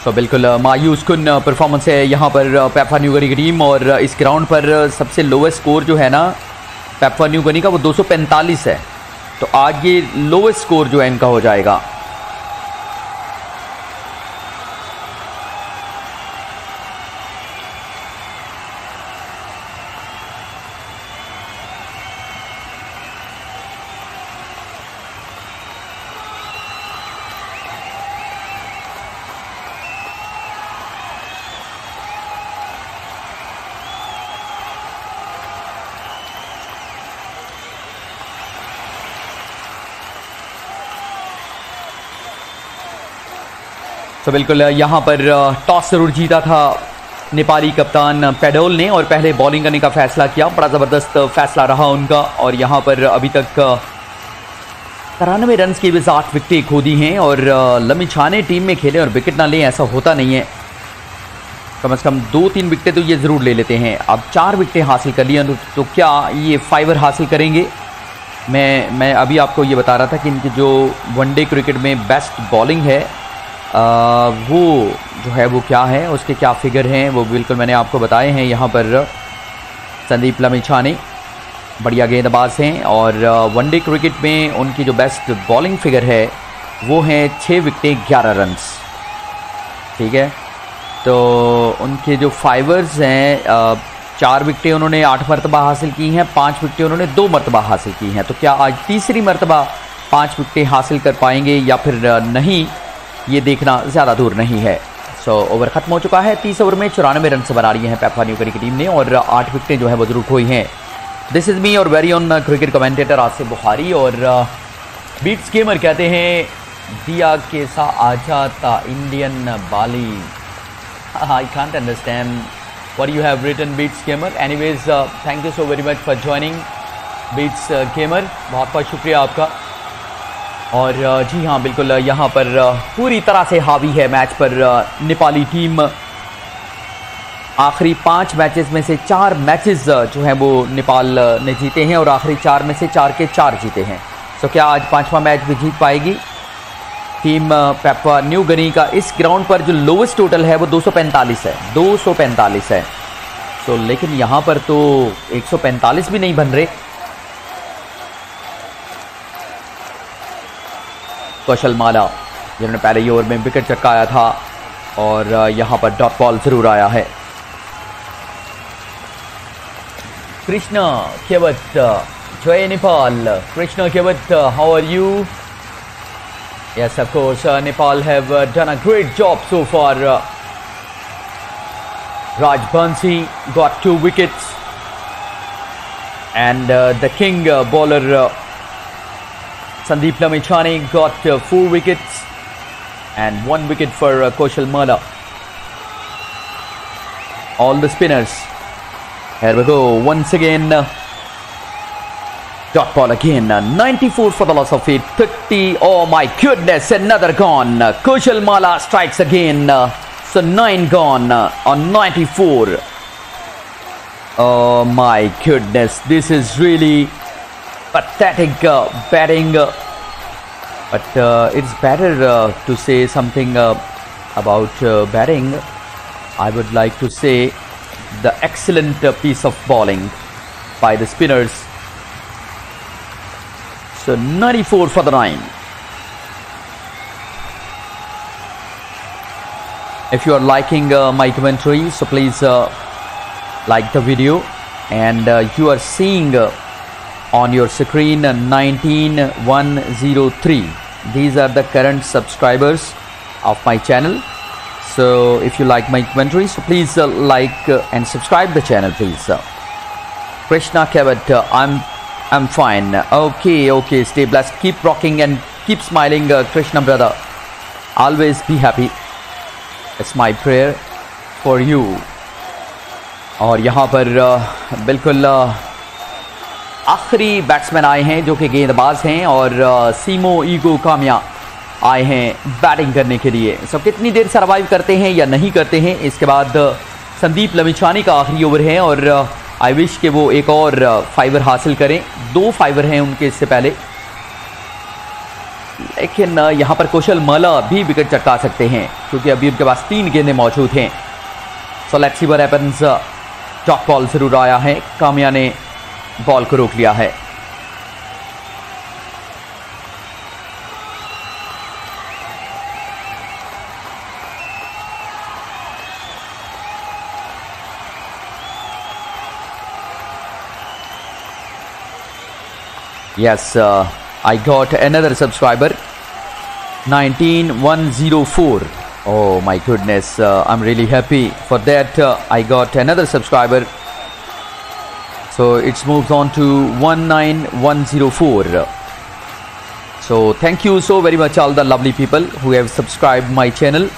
Speaker 1: सो तो बिल्कुल मायूस कन परफॉर्मेंस है यहाँ पर पैफा गनी की टीम और इस ग्राउंड पर सबसे लोवेस्ट स्कोर जो है ना पैफा गनी का वो 245 है तो आज ये लोवेस्ट स्कोर जो है इनका हो जाएगा तो बिल्कुल यहाँ पर टॉस जरूर जीता था नेपाली कप्तान पेडोल ने और पहले बॉलिंग करने का फैसला किया बड़ा ज़बरदस्त फैसला रहा उनका और यहाँ पर अभी तक तिरानवे रन की भी साठ विकटें खो दी हैं और लम्बी छाने टीम में खेलें और विकेट ना लें ऐसा होता नहीं है कम से कम दो तीन विकटें तो ये ज़रूर ले लेते हैं अब चार विकटें हासिल कर लिए तो क्या ये फाइवर हासिल करेंगे मैं मैं अभी आपको ये बता रहा था कि इनकी जो वनडे क्रिकेट में बेस्ट बॉलिंग है वो जो है वो क्या है उसके क्या फिगर हैं वो बिल्कुल मैंने आपको बताए हैं यहाँ पर संदीप लमिछानी बढ़िया गेंदबाज हैं और वनडे क्रिकेट में उनकी जो बेस्ट बॉलिंग फिगर है वो हैं छः विकटें ग्यारह रन्स ठीक है तो उनके जो फाइवर्स हैं चार विकटें उन्होंने आठ मरतबा हासिल की हैं पांच विकटें उन्होंने दो मरतबा हासिल की हैं तो क्या आज तीसरी मरतबा पांच विकटें हासिल कर पाएंगे या फिर नहीं ये देखना ज़्यादा दूर नहीं है सो ओवर खत्म हो चुका है तीस ओवर में चौरानवे रन से बना रही हैं पैपा न्यू की टीम ने और आठ विकटें जो है वो जरूर खोई हैं दिस इज़ मी और very on cricket commentator Asif Bukhari और बीट्स uh, गेमर कहते हैं दिया केसा आजाता इंडियन बाली I can't understand were you have written beats gamer any thank you so very much for joining beats gamer बहुत बहुत शुक्रिया आपका और जी हाँ बिल्कुल यहाँ पर पूरी तरह से हावी है मैच पर नेपाली टीम आखिरी पाँच मैचेस में से चार मैचेस जो हैं वो नेपाल ने जीते हैं और आखिरी चार में से चार के चार जीते हैं सो क्या आज पांचवा मैच भी जीत पाएगी टीम पेपा न्यू गनी का इस ग्राउंड पर जो लोवेस्ट टोटल है वो 245 है 245 है सो लेकिन यहाँ पर तो 145 भी नहीं बन रहे कौशल माला जिन्होंने पहले ही ओवर में विकेट चटकाया था और यहां पर डॉट बॉल जरूर आया है कृष्णा केवत जय Nepal Krishna Kewat how are you yes of course Nepal have done a great job so for राज बंसी got two wickets and the king bowler Sandeep Lamichani got uh, four wickets and one wicket for uh, Koshal Mala. All the spinners. Here we go once again. Uh, dot ball again. Uh, 94 for the loss of it. 30. Oh my goodness! Another gone. Uh, Koshal Mala strikes again. Uh, so nine gone uh, on 94. Oh my goodness! This is really pathetic uh, batting. but uh, it's better uh, to say something uh, about uh, batting. I would like to say the excellent piece of bowling by the spinners. So 94 for the 9. If you are liking my commentary, so please like the video and you are seeing on your screen 19103 these are the current subscribers of my channel so if you like my commentary so please uh, like uh, and subscribe the channel please uh, krishna kevat uh, i'm i'm fine okay okay stay blessed keep rocking and keep smiling uh, krishna brother always be happy it's my prayer for you और यहाँ पर uh, बिल्कुल आखिरी batsman आए हैं जो कि गेंदबाज हैं और सीमो ईगो कामिया आए हैं बैटिंग करने के लिए सब कितनी देर सर्वाइव करते हैं या नहीं करते हैं इसके बाद संदीप लमिछानी का आखिरी ओवर है और आई विश के वो एक और फाइवर हासिल करें दो फाइवर हैं उनके इससे पहले लेकिन यहाँ पर कौशल माला भी विकेट चटका सकते हैं क्योंकि अभी उनके पास तीन गेंदें मौजूद हैं सो लेट्स सी वर एपन्स चौक कॉल जरूर आया है कामिया ने बॉल को रोक लिया है yes uh, i got another subscriber 19104 oh my goodness uh, i'm really happy for that uh, i got another subscriber So it moves on to 19104. So thank you so very much all the lovely people who have subscribed my channel.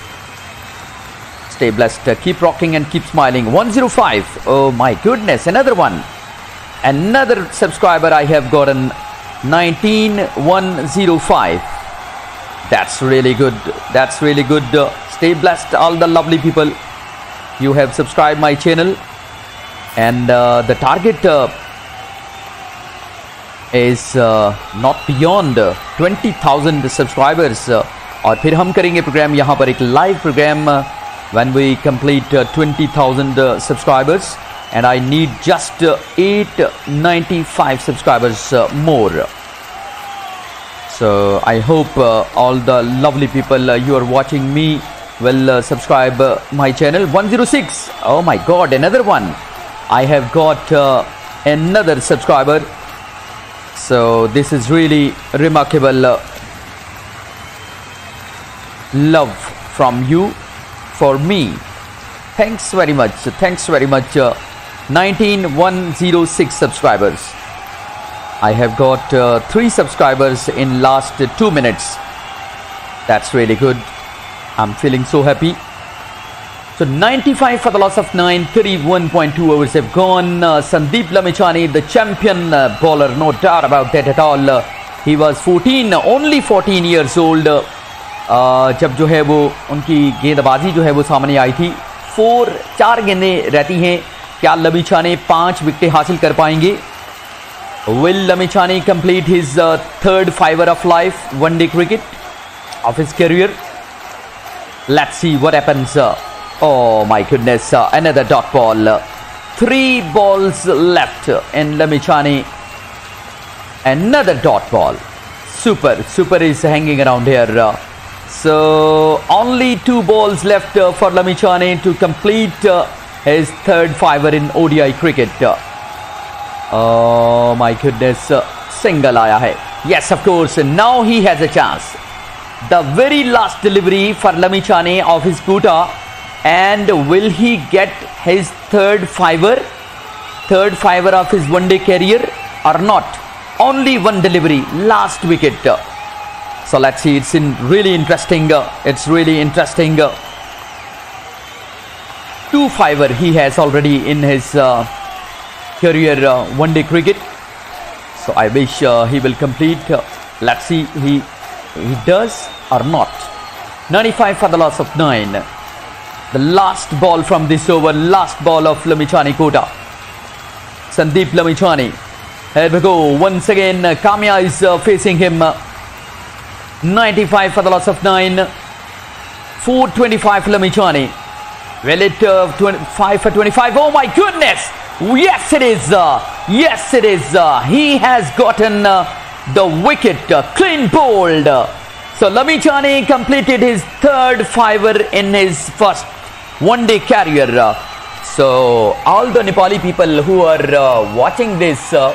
Speaker 1: Stay blessed, keep rocking and keep smiling. 105. Oh my goodness, another one. Another subscriber I have gotten 19105. That's really good. That's really good. stay blessed all the lovely people. You have subscribed my channel and uh, the target uh, is uh, not beyond uh, 20,000 subscribers Or, uh, फिर हम करेंगे program यहाँ पर एक live program uh, when we complete 20,000 subscribers and I need just 895 subscribers more so I hope all the lovely people you are watching me will subscribe my channel 106 oh my god another one I have got uh, another subscriber so this is really remarkable uh, love from you for me thanks very much thanks very much uh, 19106 subscribers I have got uh, three subscribers in last two minutes that's really good I'm feeling so happy So 95 for the loss of 9, 31.2 overs have gone. Uh, Sandeep Lamichani, the champion uh, bowler, no doubt about that at all. Uh, he was 14, only 14 years old. Uh, जब जो है वो उनकी गेंदबाजी जो है वो सामने आई थी फोर चार गेंदें रहती हैं क्या लमिछा ने पांच विकटें हासिल कर पाएंगे विल लमिछा ने complete his third fiver of life one day cricket of his career let's see what happens Oh my goodness, uh, another dot ball. Three balls left in Lamichani. Another dot ball. Super, Super is hanging around here. Uh, so only two balls left uh, for Lamichani to complete uh, his third fiver in ODI cricket. Oh my goodness, uh, single aaya hai. Yes, of course, now he has a chance. The very last delivery for Lamichani of his quota and will he get his third fiver third fiver of his one day career or not only one delivery last wicket so let's see it's in really interesting it's really interesting two fiver he has already in his uh, career uh, one day cricket so i wish uh, he will complete let's see he he does or not 95 for the loss of 9 the last ball from this over, last ball of Lamichani Kota. Sandeep Lamichani. Here we go. Once again, uh, Kamya is uh, facing him. 95 for the loss of 9. 425 Lamichani. Well, it's uh, 25 for 25. Oh my goodness! Yes, it is. Uh, yes, it is. Uh, he has gotten uh, the wicket. Uh, clean bowled. So Lamichani completed his third fiver in his first one day carrier, uh, so all the Nepali people who are uh, watching this, uh,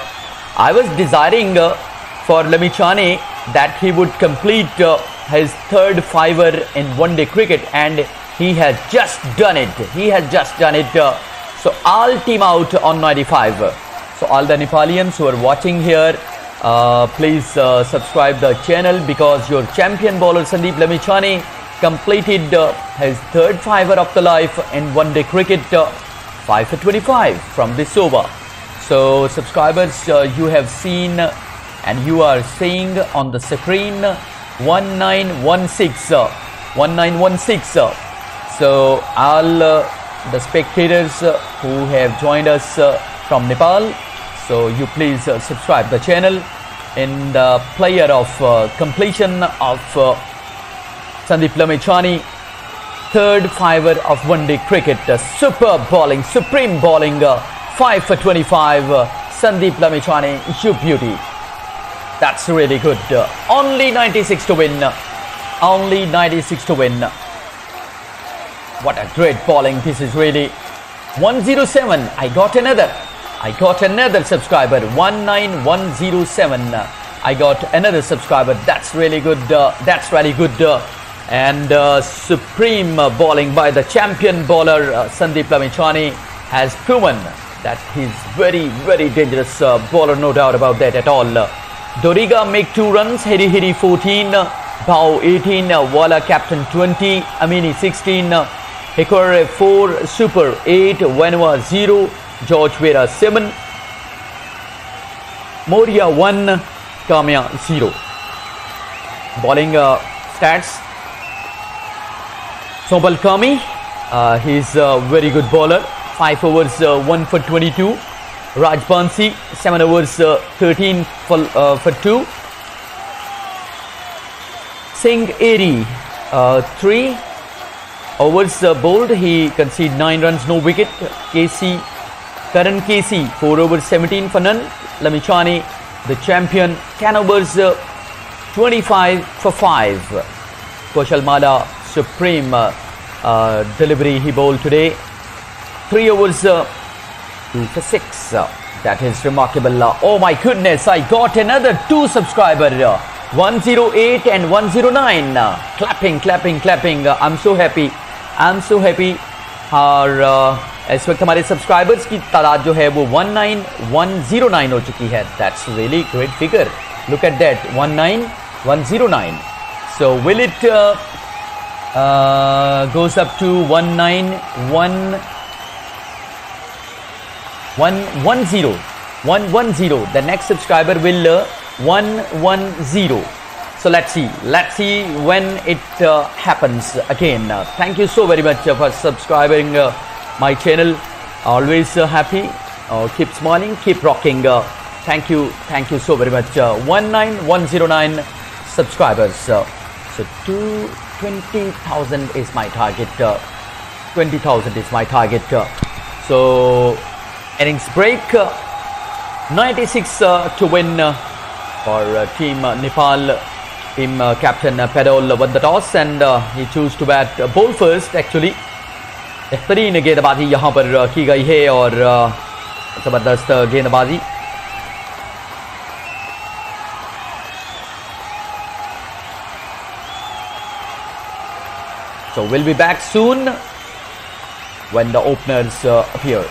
Speaker 1: I was desiring for Lamichane that he would complete his third fiver in one day cricket and he has just done it. He has just done it. so all team out on 95. So all the Nepalians who are watching here, uh, please uh, subscribe the channel because your champion bowler Sandeep Lamichani completed uh, his third fiver of the life in one day cricket, uh, 5 for 25 from this over. So, subscribers, uh, you have seen and you are seeing on the screen 1916. 1916. So, all uh, the spectators uh, who have joined us uh, from Nepal, so you please subscribe the channel in the player of completion of Sandeep Lamichani, third fiver of one day cricket. the superb bowling, supreme bowling, uh, 5 for 25. Uh, Sandeep Lamechani, you beauty. That's really good. Uh, only 96 to win. Only 96 to win. What a great bowling. This is really 107. I got another. I got another subscriber. 19107. I got another subscriber. That's really good. Uh, that's really good. Uh, and uh, supreme bowling by the champion bowler uh, Sandeep Lamichani has proven that he's very, very dangerous uh, bowler, no doubt about that at all. Doriga make two runs, Hiri Hiri 14, Bao 18, Walla captain 20, Amini 16, Hikore 4, Super 8, Vanua 0, George Vera 7, Moria 1, Kamya 0. Bowling uh, stats Sobal Kami, uh, he's a very good bowler. 5 overs, uh, 1 for 22. Raj Bansi, 7 overs, uh, 13 for, uh, for 2. Singh Eri, uh, 3 overs uh, bowled. He conceded 9 runs, no wicket. KC, Karan KC, 4 overs, 17 for none. Lamichani, the champion, 10 overs, 25 for 5. Koshal Mala, supreme uh, uh, delivery he bowled today. Three overs uh, for six. that is remarkable. oh my goodness, I got another two subscriber. 108 and 109 clapping clapping clapping i'm so happy i'm so happy Our इस वक्त हमारे subscribers की तादाद जो है वो 19109 हो चुकी है that's really great figure look at that 19109 so will it uh, goes up to one nine one one one zero one one zero. The next subscriber will uh, 110. So let's see. Let's see when it uh, happens again. Uh, thank you so very much uh, for subscribing uh, my channel. Always uh, happy. Uh, keep smiling. Keep rocking. thank you. Thank you so very much. 19109 subscribers. so two. 20,000 is my target. Uh, 20,000 is my target. Uh, so innings break. Uh, 96 to win for Team Nepal. Team captain uh, Pedal won the toss and he chose to bat ball first actually. बेहतरीन गेंदबाजी यहाँ पर की गई है और ज़बरदस्त गेंदबाजी So we'll be back soon when the openers uh, appear.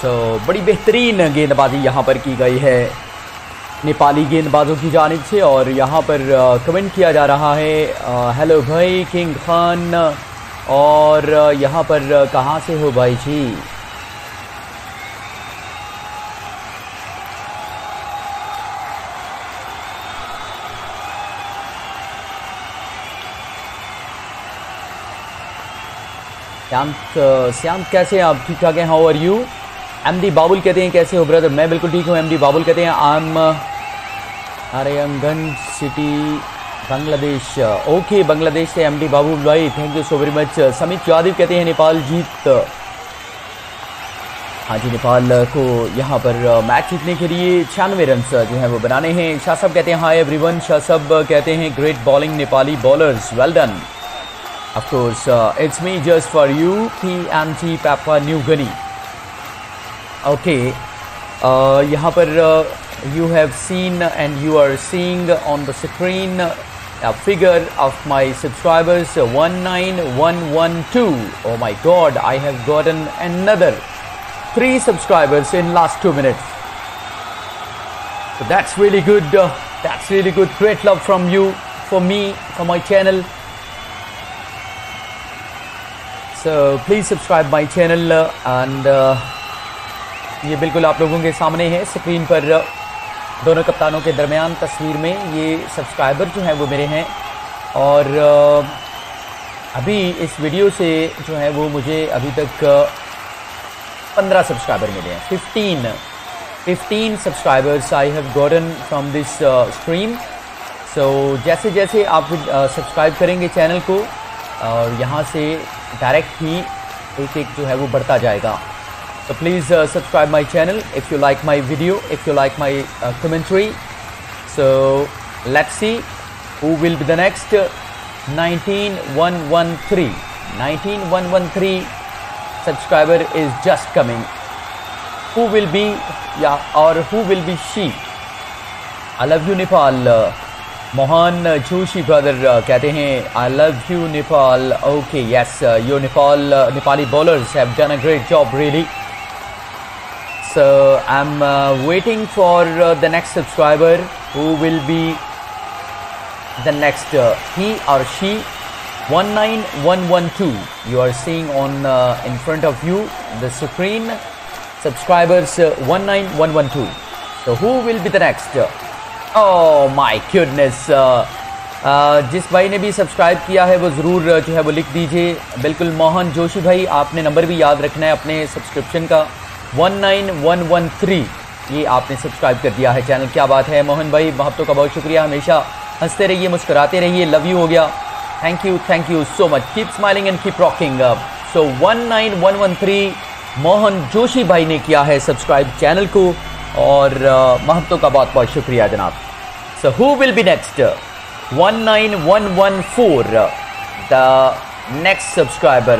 Speaker 1: So so, बड़ी बेहतरीन गेंदबाजी यहाँ पर की गई है नेपाली गेंदबाजों की जानब से और यहाँ पर कमेंट किया जा रहा है हेलो भाई किंग खान और यहाँ पर कहाँ से हो भाई जी श्याम श्याम कैसे हैं आप ठीक ठाक हैं how are you M D Babul कहते हैं कैसे हो ब्रदर मैं बिल्कुल ठीक हूँ एम डी बाबुल कहते हैं आम uh, आर्यंगन सिटी बांग्लादेश ओके बांग्लादेश से एम डी बाबू भाई thank you so very much Samit Yadav कहते हैं नेपाल जीत हाँ जी नेपाल को यहाँ पर मैच uh, जीतने के लिए छियानवे रन uh, जो है वो बनाने हैं शाह कहते हैं हाय एवरीवन शाह साहब कहते हैं great bowling Nepali bowlers well done of course it's me just for you P M G Papua New Guinea okay uh, यहाँ uh, you have seen and you are seeing on the screen a figure of my subscribers 19112 oh my god I have gotten another three subscribers in last two minutes so that's really good uh, that's really good great love from you for me for my channel so please subscribe my channel uh, and ये बिल्कुल आप लोगों के सामने है screen पर दोनों कप्तानों के दरमियान तस्वीर में ये सब्सक्राइबर जो हैं वो मेरे हैं और अभी इस वीडियो से जो है वो मुझे अभी तक पंद्रह सब्सक्राइबर मिले हैं fifteen fifteen subscribers I have gotten from this stream so जैसे जैसे आप सब्सक्राइब करेंगे चैनल को और यहाँ से डायरेक्ट ही एक एक जो है वो बढ़ता जाएगा So please uh, subscribe my channel if you like my video, if you like my uh, commentary. So let's see who will be the next 19113. 19113 subscriber is just coming. Who will be yeah or who will be she? I love you Nepal. Uh, Mohan Joshi uh, brother, uh, कहते हैं I love you Nepal okay yes Nepal. Nepal Nepali bowlers have done a great job really so i'm uh, waiting for uh, the next subscriber who will be the next uh, he or she 19112 you are seeing on uh, in front of you the screen subscribers uh, 19112 so who will be the next oh my goodness uh, जिस भाई ने भी subscribe किया है वो ज़रूर जो है वो लिख दीजिए बिल्कुल मोहन जोशी भाई आपने नंबर भी याद रखना है अपने सब्सक्रिप्शन का 19113 ये आपने सब्सक्राइब कर दिया है चैनल क्या बात है मोहन भाई महत्तों का बहुत शुक्रिया हमेशा हंसते रहिए मुस्कराते रहिए लव यू हो गया thank you thank you so much keep smiling and keep rocking up so 19113 Mohan Joshi भाई ने किया है सब्सक्राइब चैनल को और महत्तों का बहुत बहुत शुक्रिया जनाब so who will be next 19114 the next subscriber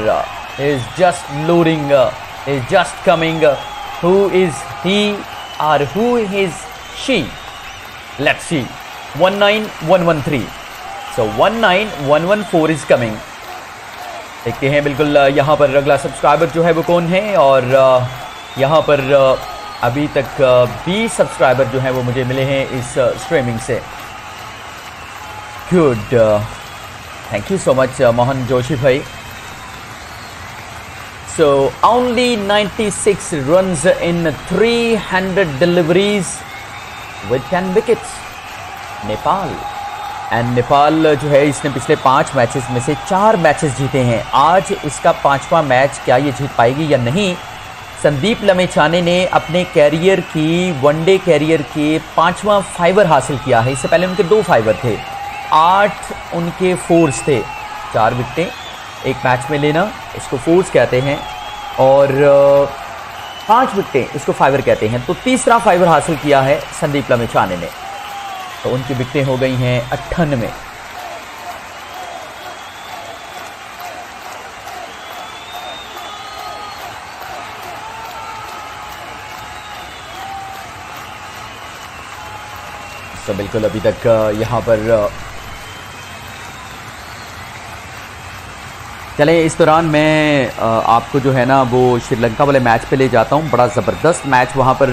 Speaker 1: is just loading is just coming. Who is he or who is she? Let's see. 19113. So so, 19114 is coming देखते हैं बिल्कुल यहाँ पर अगला सब्सक्राइबर जो है वो कौन है और यहाँ पर अभी तक 20 सब्सक्राइबर जो हैं वो मुझे मिले हैं इस स्ट्रीमिंग से good thank you so much Mohan Joshi भाई So only 96 runs in 300 deliveries with 10 wickets. Nepal and Nepal जो है इसने पिछले पाँच मैचेस में से चार मैचेस जीते हैं आज इसका पांचवा मैच क्या ये जीत पाएगी या नहीं संदीप लमेचाने ने अपने कैरियर की वनडे कैरियर के पांचवा फाइवर हासिल किया है इससे पहले उनके दो फाइवर थे आठ उनके फोर्स थे चार विकटें एक मैच में लेना इसको फोर्स कहते हैं और पांच विकटें इसको फाइवर कहते हैं तो तीसरा फाइवर हासिल किया है संदीप लमिचाने ने तो उनकी विकटें हो गई हैं अट्ठानवे तो बिल्कुल अभी तक यहाँ पर चले इस दौरान मैं आपको जो है ना वो श्रीलंका वाले मैच पे ले जाता हूँ बड़ा ज़बरदस्त मैच वहाँ पर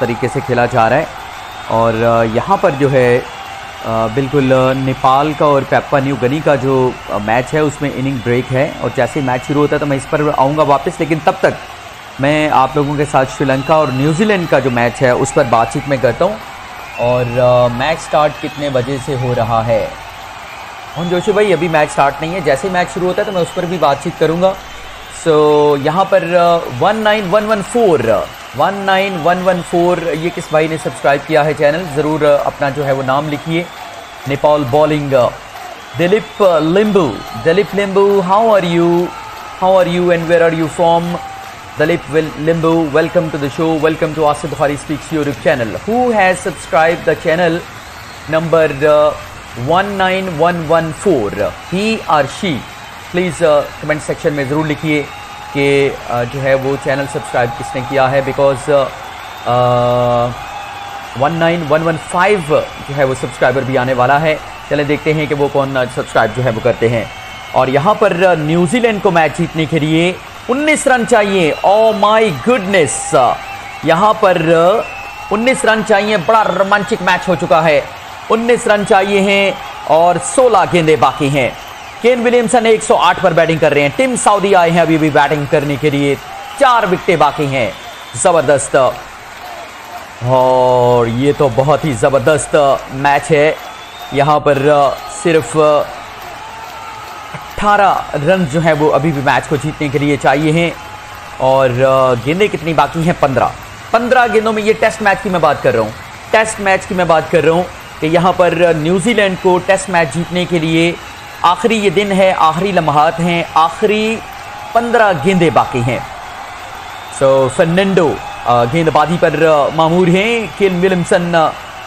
Speaker 1: तरीके से खेला जा रहा है और यहाँ पर जो है बिल्कुल नेपाल का और पैपा न्यू गनी का जो मैच है उसमें इनिंग ब्रेक है और जैसे ही मैच शुरू होता है तो मैं इस पर आऊँगा वापस लेकिन तब तक मैं आप लोगों के साथ श्रीलंका और न्यूजीलैंड का जो मैच है उस पर बातचीत में करता हूँ और मैच स्टार्ट कितने बजे से हो रहा है मोहन जोशी भाई अभी मैच स्टार्ट नहीं है जैसे ही मैच शुरू होता है तो मैं उस पर भी बातचीत करूँगा सो so, यहाँ पर one nine one one four one nine one one four ये किस भाई ने सब्सक्राइब किया है चैनल ज़रूर uh, अपना जो है वो नाम लिखिए Nepal bowling uh, Dilip uh, Limbu Dilip Limbu how are you how are you and where are you from Dilip Limbu, welcome to the show welcome to Asif Bukhari speaks YouTube channel who has subscribe the channel number 19114 he or she please comment section में ज़रूर लिखिए कि uh, जो है वो channel subscribe किसने किया है because one nine one one five जो है वो सब्सक्राइबर भी आने वाला है चले देखते हैं कि वो कौन सब्सक्राइब uh, जो है वो करते हैं और यहाँ पर न्यूजीलैंड uh, को मैच जीतने के लिए 19 रन चाहिए ओ माय गुडनेस यहाँ पर 19 रन चाहिए बड़ा रोमांचिक मैच हो चुका है 19 रन चाहिए हैं और 16 गेंदे बाकी हैं केन विलियमसन 108 पर बैटिंग कर रहे हैं टिम साउदी आए हैं अभी भी बैटिंग करने के लिए चार विकटें बाकी हैं ज़बरदस्त और ये तो बहुत ही ज़बरदस्त मैच है यहाँ पर सिर्फ 18 रन जो हैं वो अभी भी मैच को जीतने के लिए चाहिए हैं और गेंदे कितनी बाकी हैं 15 15 गेंदों में ये टेस्ट मैच की मैं बात कर रहा हूँ टेस्ट मैच की मैं बात कर रहा हूँ कि यहाँ पर न्यूजीलैंड को टेस्ट मैच जीतने के लिए आखिरी ये दिन है आखिरी लम्हात हैं आखिरी पंद्रह गेंदे बाकी हैं सो फर्नेंडो गेंदबाजी पर मामूर हैं किन विलियमसन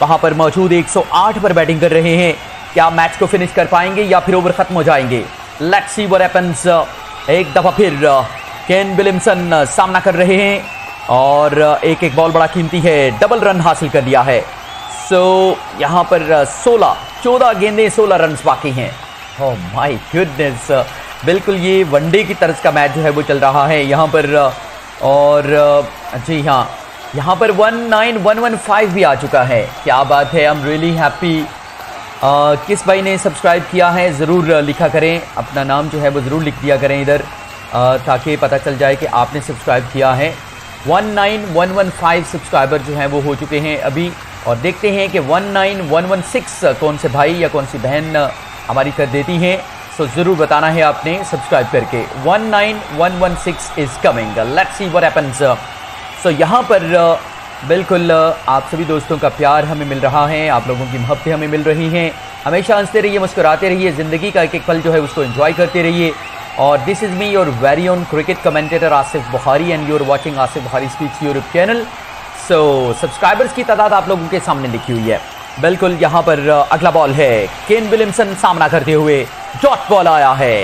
Speaker 1: वहाँ पर मौजूद 108 पर बैटिंग कर रहे हैं क्या मैच को फिनिश कर पाएंगे या फिर ओवर ख़त्म हो जाएंगे लेट्स सी वर एपन्स एक दफ़ा फिर केन विलियमसन सामना कर रहे हैं और एक एक बॉल बड़ा कीमती है डबल रन हासिल कर लिया है सो so, यहाँ पर 16 uh, 14 गेंदें 16 रन बाकी हैं ओह माय गुडनेस बिल्कुल ये वनडे की तरह का मैच जो है वो चल रहा है यहाँ पर uh, और uh, जी हाँ यहाँ पर 19115 भी आ चुका है क्या बात है आई एम रियली हैप्पी किस भाई ने सब्सक्राइब किया है ज़रूर लिखा करें अपना नाम जो है वो ज़रूर लिख दिया करें इधर ताकि पता चल जाए कि आपने सब्सक्राइब किया है 19115 सब्सक्राइबर जो हैं वो हो चुके हैं अभी और देखते हैं कि 19116 कौन से भाई या कौन सी बहन हमारी कर देती हैं सो ज़रूर बताना है आपने सब्सक्राइब करके 19116 is coming let's see what happens so यहाँ पर बिल्कुल आप सभी दोस्तों का प्यार हमें मिल रहा है आप लोगों की मोहब्बत हमें मिल रही हैं हमेशा हंसते रहिए मुस्कुराते रहिए ज़िंदगी का एक एक पल जो है उसको एंजॉय करते रहिए और this is me your very own cricket commentator Asif Bukhari and you are watching Asif Bukhari speech Europe channel so so, subscribers की तादाद आप लोगों के सामने लिखी हुई है बिल्कुल यहाँ पर अगला बॉल है केन विलियमसन सामना करते हुए डॉट बॉल आया है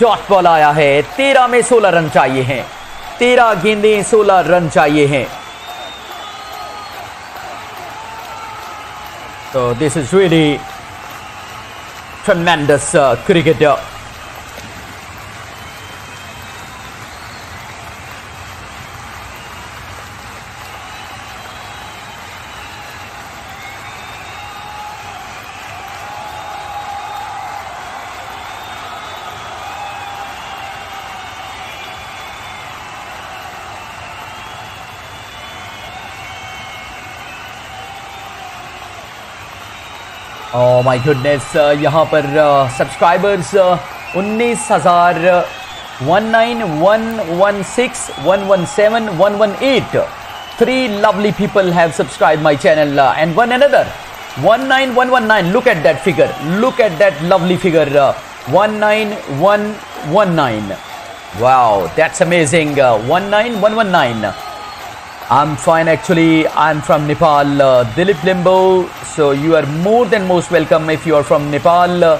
Speaker 1: डॉट बॉल आया है तेरह में सोलह रन चाहिए हैं तेरह गेंदे सोलह रन चाहिए हैं तो this is really tremendous cricket my goodness यहाँ पर सब्सक्राइबर्स उन्नीस हज़ार one nine one one six one one seven one one eight three lovely people have subscribe my channel and one another one nine one one nine look at that figure look at that lovely figure one nine one one nine Wow, that's amazing. Uh, 19119. I'm fine actually. I'm from Nepal. Uh, Dilip Limbo so you are more than most welcome if you are from Nepal. Uh,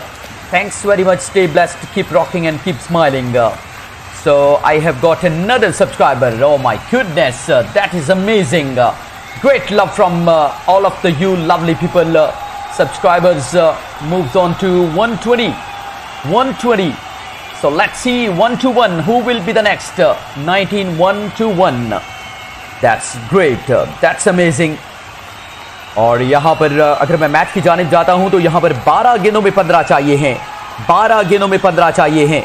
Speaker 1: thanks very much. Stay blessed. Keep rocking and keep smiling. Uh, so I have got another subscriber. Oh my goodness, uh, that is amazing. Uh, great love from uh, all of the you lovely people. Uh, subscribers moved on to 120. 120. So let's see 1 to 1 who will be the next 19 1 to 1. That's great. that's amazing. और यहाँ पर अगर मैं match की जानब जाता हूँ तो यहाँ पर 12 गेंदों में 15 चाहिए हैं 12 गेंदों में 15 चाहिए हैं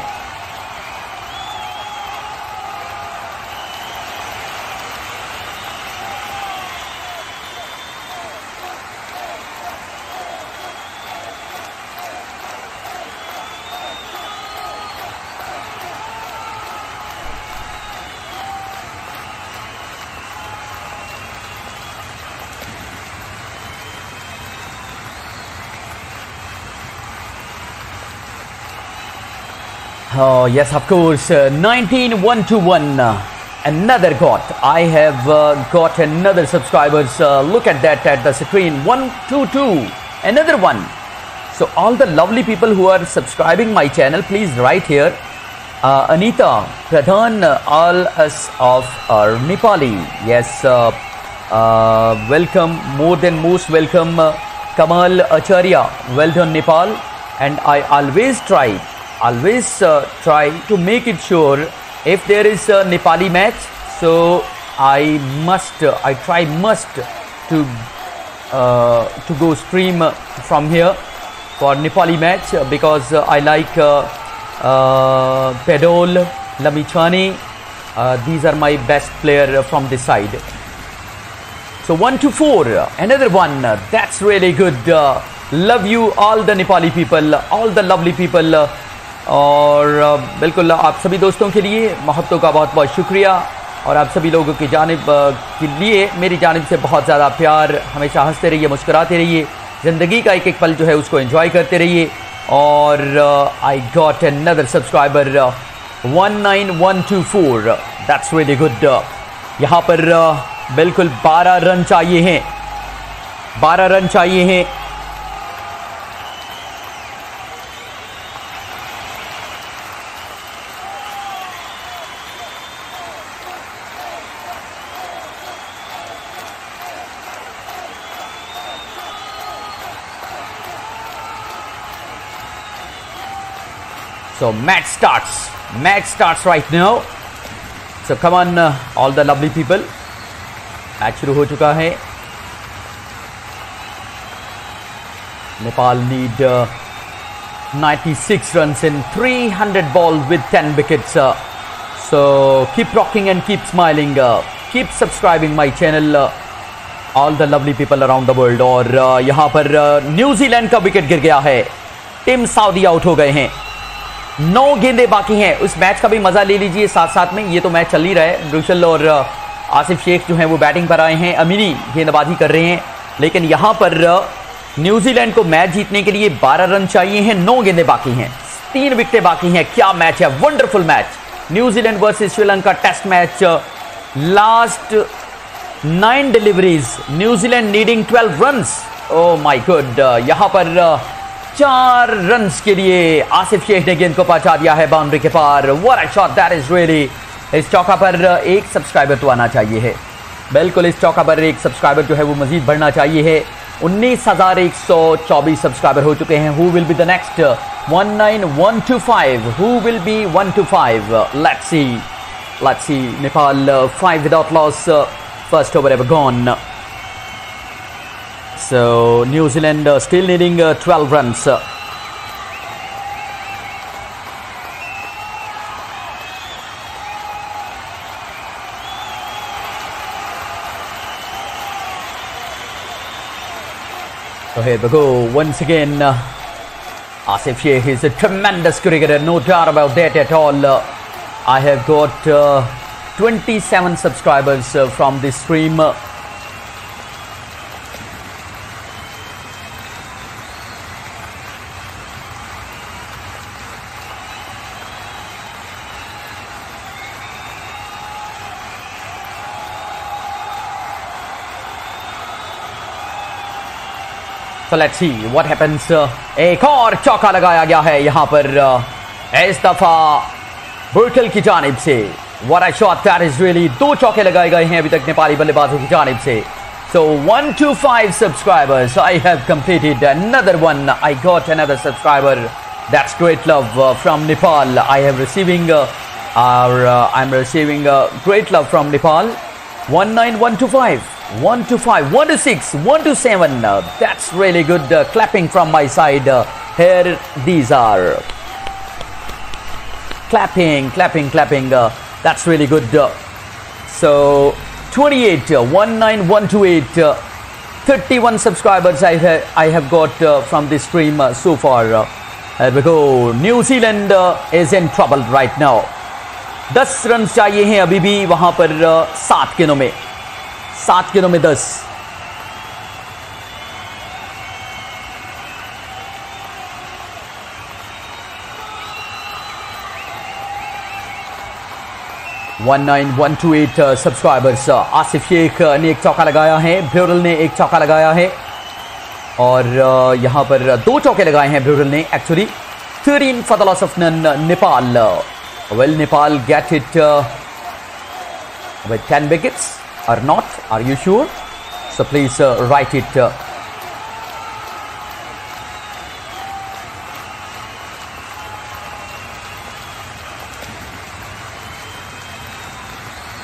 Speaker 1: Oh, yes, of course. Uh, 19 1 to 1. another got. I have uh, got another subscribers. Uh, look at that at the screen. 1 2 2. Another one. So, all the lovely people who are subscribing my channel, please write here. Uh, Anita Pradhan, uh, all us of our Nepali. Yes, welcome. More than most welcome. Kamal Acharya. Well done, Nepal. And I always try always uh, try to make it sure if there is a Nepali match, so I must, uh, I try must to uh, to go stream from here for Nepali match because I like uh, uh, Pedol, Lamichani. Uh, these are my best player from this side. So one to four, another one. That's really good. Uh, love you all the Nepali people, all the lovely people. Uh, और बिल्कुल आप सभी दोस्तों के लिए महत्व का बहुत बहुत शुक्रिया और आप सभी लोगों की जानब के लिए मेरी जानब से बहुत ज़्यादा प्यार हमेशा हंसते रहिए मुस्कुराते रहिए ज़िंदगी का एक एक पल जो है उसको एंजॉय करते रहिए और I got another subscriber one nine one two four that's very good यहाँ पर बिल्कुल बारह रन चाहिए हैं बारह रन चाहिए हैं So match starts. Match starts right now. So come on, uh, all the lovely people. Match शुरू हो चुका है Nepal need uh, 96 runs in 300 ball with 10 wickets. Uh, so keep rocking and keep smiling. Uh, keep subscribing my channel. Uh, all the lovely people around the world. और uh, यहाँ पर New Zealand uh, का wicket गिर गया है Tim Southee out हो गए हैं नौ गेंदे बाकी हैं उस मैच का भी मजा ले लीजिए साथ साथ में ये तो मैच चल ही रहा है रुशल और आसिफ शेख जो हैं वो बैटिंग पर आए हैं अमीनी गेंदबाजी कर रहे हैं लेकिन यहाँ पर न्यूजीलैंड को मैच जीतने के लिए बारह रन चाहिए हैं नौ गेंदे बाकी हैं तीन विकटे बाकी हैं क्या मैच है wonderful match New Zealand versus Sri Lanka test match last nine deliveries New Zealand needing twelve run oh my good यहाँ पर चार रन के लिए आसिफ शेख ने गेंद को पहुंचा दिया है बाउंड्री के पार वॉट दैट इज रियली इस चौका पर एक सब्सक्राइबर तो आना चाहिए है बिल्कुल इस चौका पर एक सब्सक्राइबर जो है वो मजीद बढ़ना चाहिए है उन्नीस हज़ार एक सौ चौबीस सब्सक्राइबर हो चुके हैं who will be the next one nine one two five who will be one two five let's see let's see Nepal five without loss first over ever gone So New Zealand uh, still needing uh, 12 runs. Uh. So here we go once again. Uh, Asif Sheikh is a tremendous cricketer, no doubt about that at all. Uh, I have got uh, 27 subscribers uh, from this stream. So let's see what happens. एक और चौका लगाया गया है यहाँ पर इस दफा बुर्टल की जानब से What a shot that is really दो चौके लगाए गए हैं अभी तक नेपाली बल्लेबाजों की जानब से So 125 subscribers. I have completed another one. I got another subscriber. That's great love uh, from Nepal. I am receiving uh, our uh, I'm receiving great love from Nepal. 19125. 1 to 5, 1 to 6, 1 to 7. Uh, that's really good uh, clapping from my side. Uh, here these are. Clapping, clapping, clapping. Uh, that's really good. Uh. so 28, uh, 19128. 31 subscribers I, ha I have got from this stream so far. Here we go. New Zealand is in trouble right now. 10 run चाहिए हैं अभी भी वहां पर सात गेंदों में सात गेंदों में दस one nine one two eight subscribers Asif Sheikh uh, ने एक चौका लगाया है ब्यूरल ने एक चौका लगाया है और uh, यहाँ पर uh, दो चौके लगाए हैं ब्यूरल ने actually thirteen for the loss of Nepal well Nepal get it with ten wickets or not? Are you sure? So please uh, write it. Uh,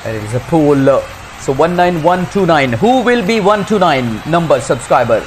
Speaker 1: and it is a pool. Uh, so 19129. Who will be 129 number subscriber?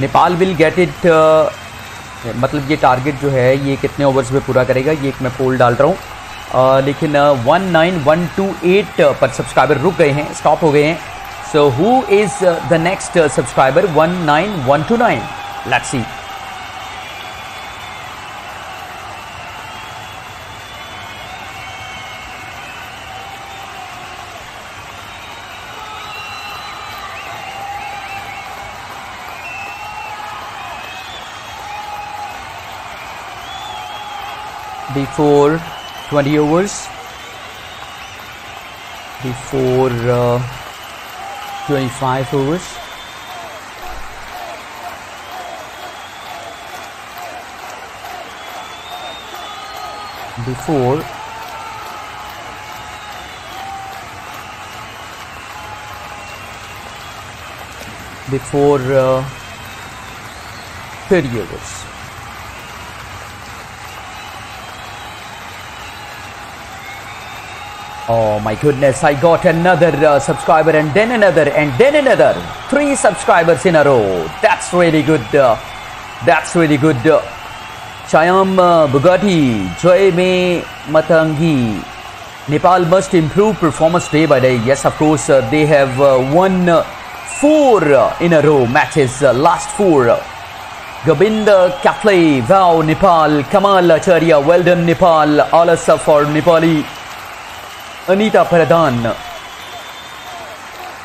Speaker 1: Nepal will get it uh, मतलब ये target जो है ये कितने overs में पूरा करेगा ये एक मैं पोल डाल रहा हूँ uh, लेकिन one nine one two eight पर सब्सक्राइबर रुक गए हैं स्टॉप हो गए हैं so who is the next subscriber one nine one two nine let's see before 20 overs before uh, 25 overs before before uh, 30 overs Oh my goodness, I got another uh, subscriber and then another and then another. Three subscribers in a row. That's really good. Uh, that's really good. Uh, Chayam uh, Bugatti, Joy Me Matangi. Nepal must improve performance day by day. Yes, of course, uh, they have uh, won uh, four in a row matches, last four. Gabinda Kafle, wow, Nepal, Kamal Acharya, well done, Nepal, all us for Nepali. Anita Pradhan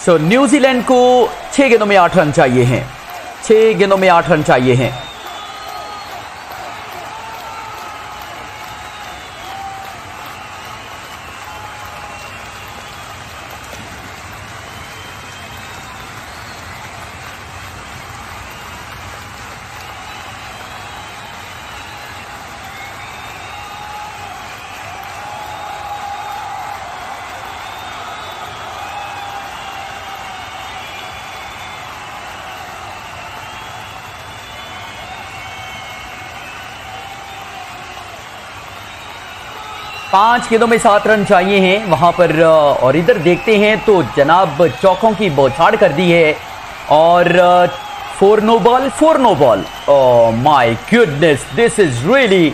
Speaker 1: so New Zealand को छह गेंदों में आठ run चाहिए हैं छह गेंदों में आठ रन चाहिए हैं पांच खेदों में सात रन चाहिए हैं वहां पर और इधर देखते हैं तो जनाब चौकों की बौछाड़ कर दी है और four no ball four no ball my goodness this is really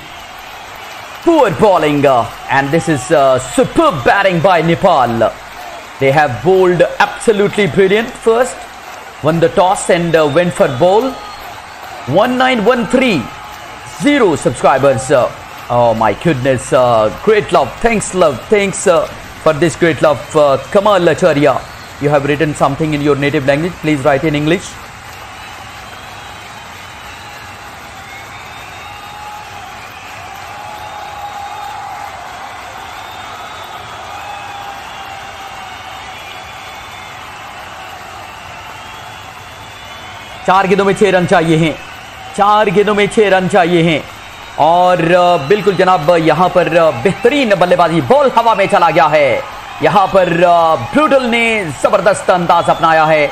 Speaker 1: poor bowling and this is super batting by Nepal they have bowled absolutely brilliant first won the toss and went for ball one nine one three zero subscribers Oh my goodness, uh, great love. Thanks, love. Thanks uh, for this great love. Uh, Kamal Acharya, you have written something in your native language. Please write in English. Four गेंदों four छह run चाहिए four चार और बिल्कुल जनाब यहां पर बेहतरीन बल्लेबाजी बॉल हवा में चला गया है यहां पर ब्रूडल ने जबरदस्त अंदाज अपनाया है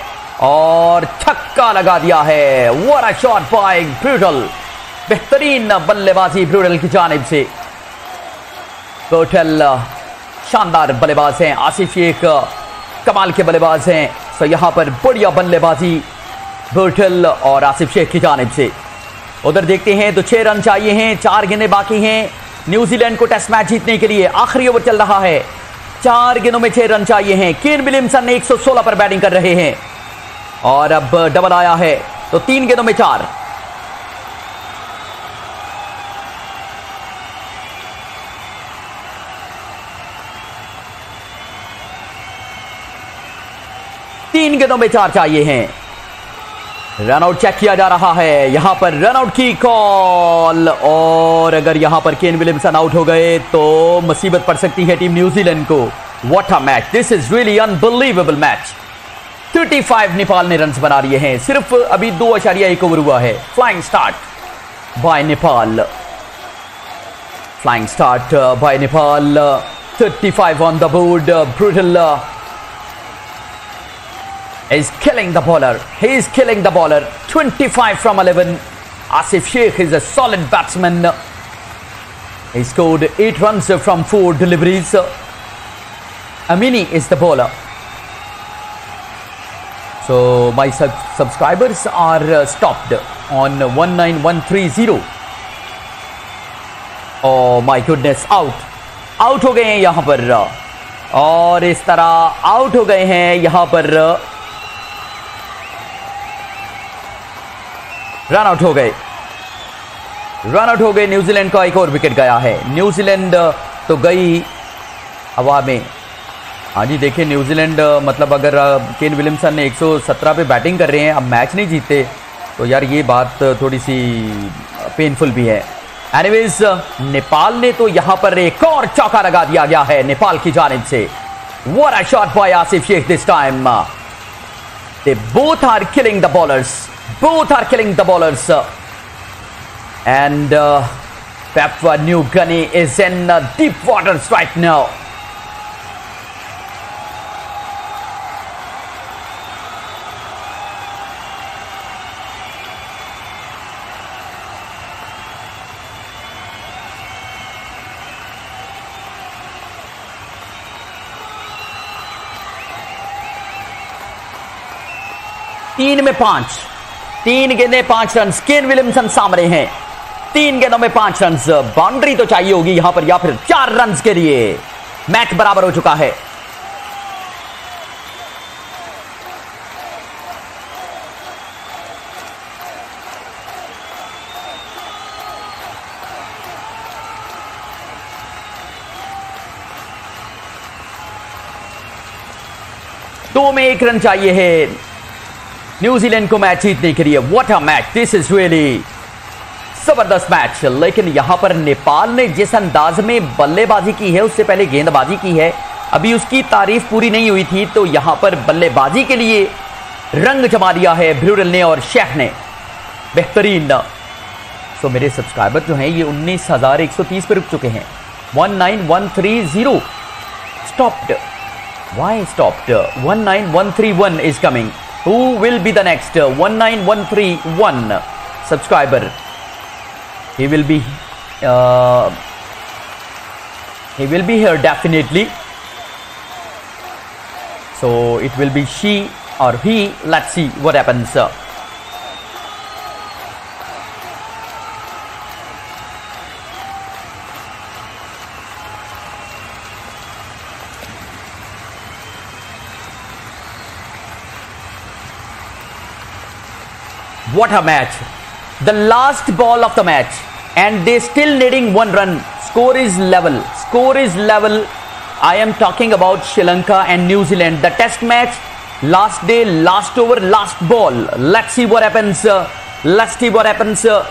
Speaker 1: और छक्का लगा दिया है वॉर शॉट बाय ब्रूडल बेहतरीन बल्लेबाजी ब्रूडल की जानब से टोटल शानदार बल्लेबाज हैं आसिफ एक कमाल के बल्लेबाज हैं सो यहां पर बढ़िया बल्लेबाजी ब्रूटल और आसिफ शेख की जानब से उधर देखते हैं तो छह रन चाहिए हैं चार गेंदे बाकी हैं न्यूजीलैंड को टेस्ट मैच जीतने के लिए आखिरी ओवर चल रहा है चार गेंदों में छह रन चाहिए हैं केन विलियमसन ने 116 पर बैटिंग कर रहे हैं और अब डबल आया है तो तीन गेंदों में चार तीन गेंदों में चार चाहिए हैं रनआउट चेक किया जा रहा है यहां पर रनआउट की कॉल और अगर यहां पर केन विलियमसन आउट हो गए तो मुसीबत पड़ सकती है टीम न्यूजीलैंड को what a match this is really unbelievable match 35 Nepal ने रन बना लिए हैं सिर्फ अभी दो आचार्य एक ओवर हुआ है flying start by Nepal flying start by Nepal thirty on the board Bhurtel is killing the bowler. He is killing the bowler. 25 from 11. Asif Sheikh is a solid batsman. He scored 8 runs from 4 deliveries. Amini is the bowler. So my sub subscribers are uh, stopped on 19130. Oh my goodness, out. Out हो गए हैं यहाँ पर और इस तरह out हो गए हैं यहाँ पर रन आउट हो गए रन आउट हो गए न्यूजीलैंड का एक और विकेट गया है न्यूजीलैंड uh, तो गई हवा में हाँ जी देखिए न्यूजीलैंड uh, मतलब अगर केन uh, विलियमसन ने 117 पे बैटिंग कर रहे हैं अब मैच नहीं जीते तो यार ये बात थोड़ी सी पेनफुल भी है एनीवेज नेपाल ने तो यहां पर एक और चौका लगा दिया गया है नेपाल की जानब से वो a short boy Asif Sheikh this time they both are killing the bowlers Both are killing the bowlers. And uh, Papua New Guinea is in uh, deep waters right now. तीन में पांच तीन गेंदे पांच रन केन विलियमसन सामने हैं तीन गेंदों में पांच रन बाउंड्री तो चाहिए होगी यहां पर या फिर चार रन के लिए मैच बराबर हो चुका है दो में एक रन चाहिए है न्यूजीलैंड को मैच जीतने के लिए what a match this is really जबरदस्त मैच लेकिन यहां पर नेपाल ने जिस अंदाज में बल्लेबाजी की है उससे पहले गेंदबाजी की है अभी उसकी तारीफ पूरी नहीं हुई थी तो यहां पर बल्लेबाजी के लिए रंग जमा दिया है ब्रूरल ने और शेख ने बेहतरीन सो मेरे सब्सक्राइबर जो हैं ये उन्नीस हजार एक सौ तीस पर रुक चुके हैं one nine one three zero stopped why stopped one nine one three one is coming Who will be the next 19131 subscriber? He will be uh, he will be here definitely. So it will be she or he. Let's see what happens. What a match. The last ball of the match and they still needing one run. Score is level. Score is level. I am talking about Sri Lanka and New Zealand. The test match, last day, last over, last ball. Let's see what happens. Uh, let's see what happens. Uh,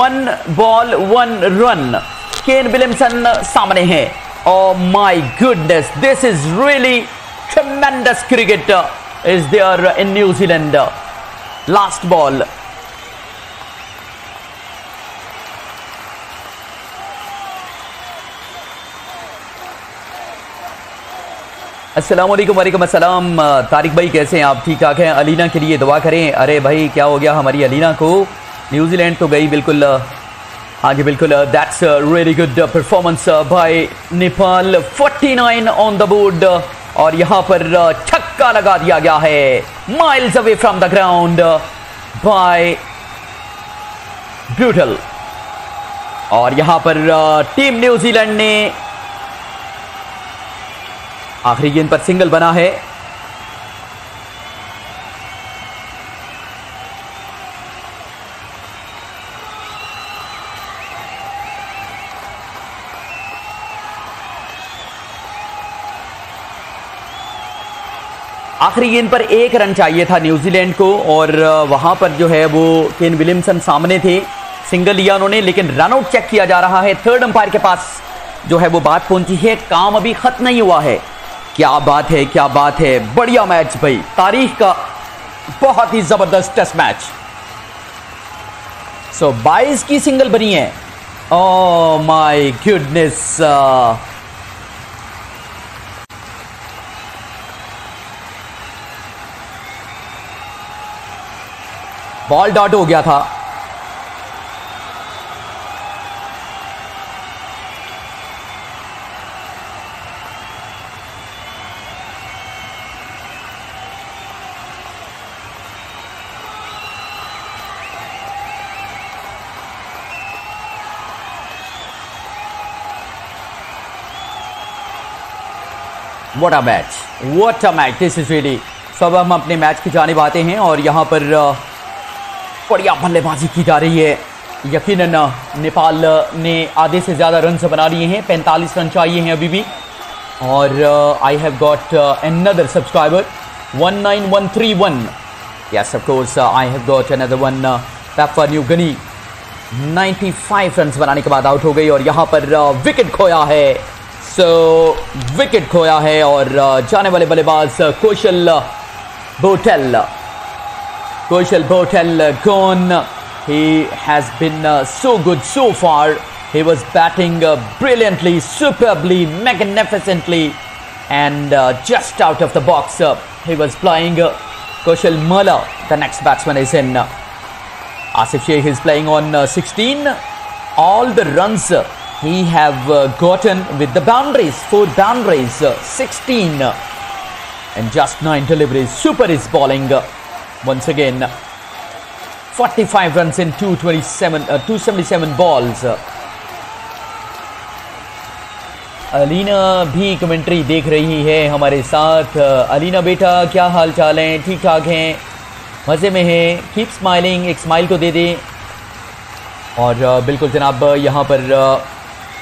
Speaker 1: one ball, one run. Kane Williamson samne uh, hai. Oh my goodness. This is really tremendous cricket uh, is there in New Zealand. Last ball असलम वालेकुम असलम तारिक भाई कैसे हैं आप ठीक ठाक हैं अलीना के लिए दुआ करें अरे भाई क्या हो गया हमारी अलीना को न्यूजीलैंड तो गई बिल्कुल हाँ uh, जी बिल्कुल that's really good performance by Nepal 49 on the board और यहां पर छक्का लगा दिया गया है miles away from the ground by butyl और यहां पर टीम न्यूजीलैंड ने आखिरी गेंद पर सिंगल बना है आखिरी गेंद पर एक रन चाहिए था न्यूजीलैंड को और वहां पर जो है वो केन विलियमसन सामने थे सिंगल लिया उन्होंने लेकिन रनआउट चेक किया जा रहा है थर्ड अंपायर के पास जो है वो बात पहुंची है काम अभी खत्म नहीं हुआ है क्या बात है क्या बात है बढ़िया मैच भाई तारीख का बहुत ही जबरदस्त टेस्ट मैच सो so, 22 की सिंगल बनी है oh my goodness ball dot हो गया था what a match what a match this is ready सब हम अपने मैच की जानब आते हैं और यहाँ पर uh, बढ़िया बल्लेबाजी की जा रही है यकीन नेपाल ने आधे से ज़्यादा रन बना लिए हैं पैंतालीस रन चाहिए हैं अभी भी और I have got another subscriber one nine one three one course uh, I have got another one uh, New Guinea ninety five run बनाने के बाद आउट हो गई और यहाँ पर विकेट uh, खोया है सो so, विकेट खोया है और uh, जाने वाले बल्लेबाज uh, Kushal Bhurtel Koshal Botel uh, gone. He has been uh, so good so far. He was batting uh, brilliantly, superbly, magnificently, and just out of the box, he was playing Koshal Mulla. The next batsman is in. Asif Sheikh is playing on 16. All the runs he have uh, gotten with the boundaries, four boundaries, uh, 16, uh, and just nine deliveries. Super is bowling. once again 45 runs in 227 uh, 277 balls Alina भी commentary देख रही है हमारे साथ अलीना बेटा क्या हाल चाल हैं ठीक ठाक हैं मज़े में हैं कीप स्माइलिंग एक स्माइल तो दे दें और uh, बिल्कुल जनाब यहाँ पर uh,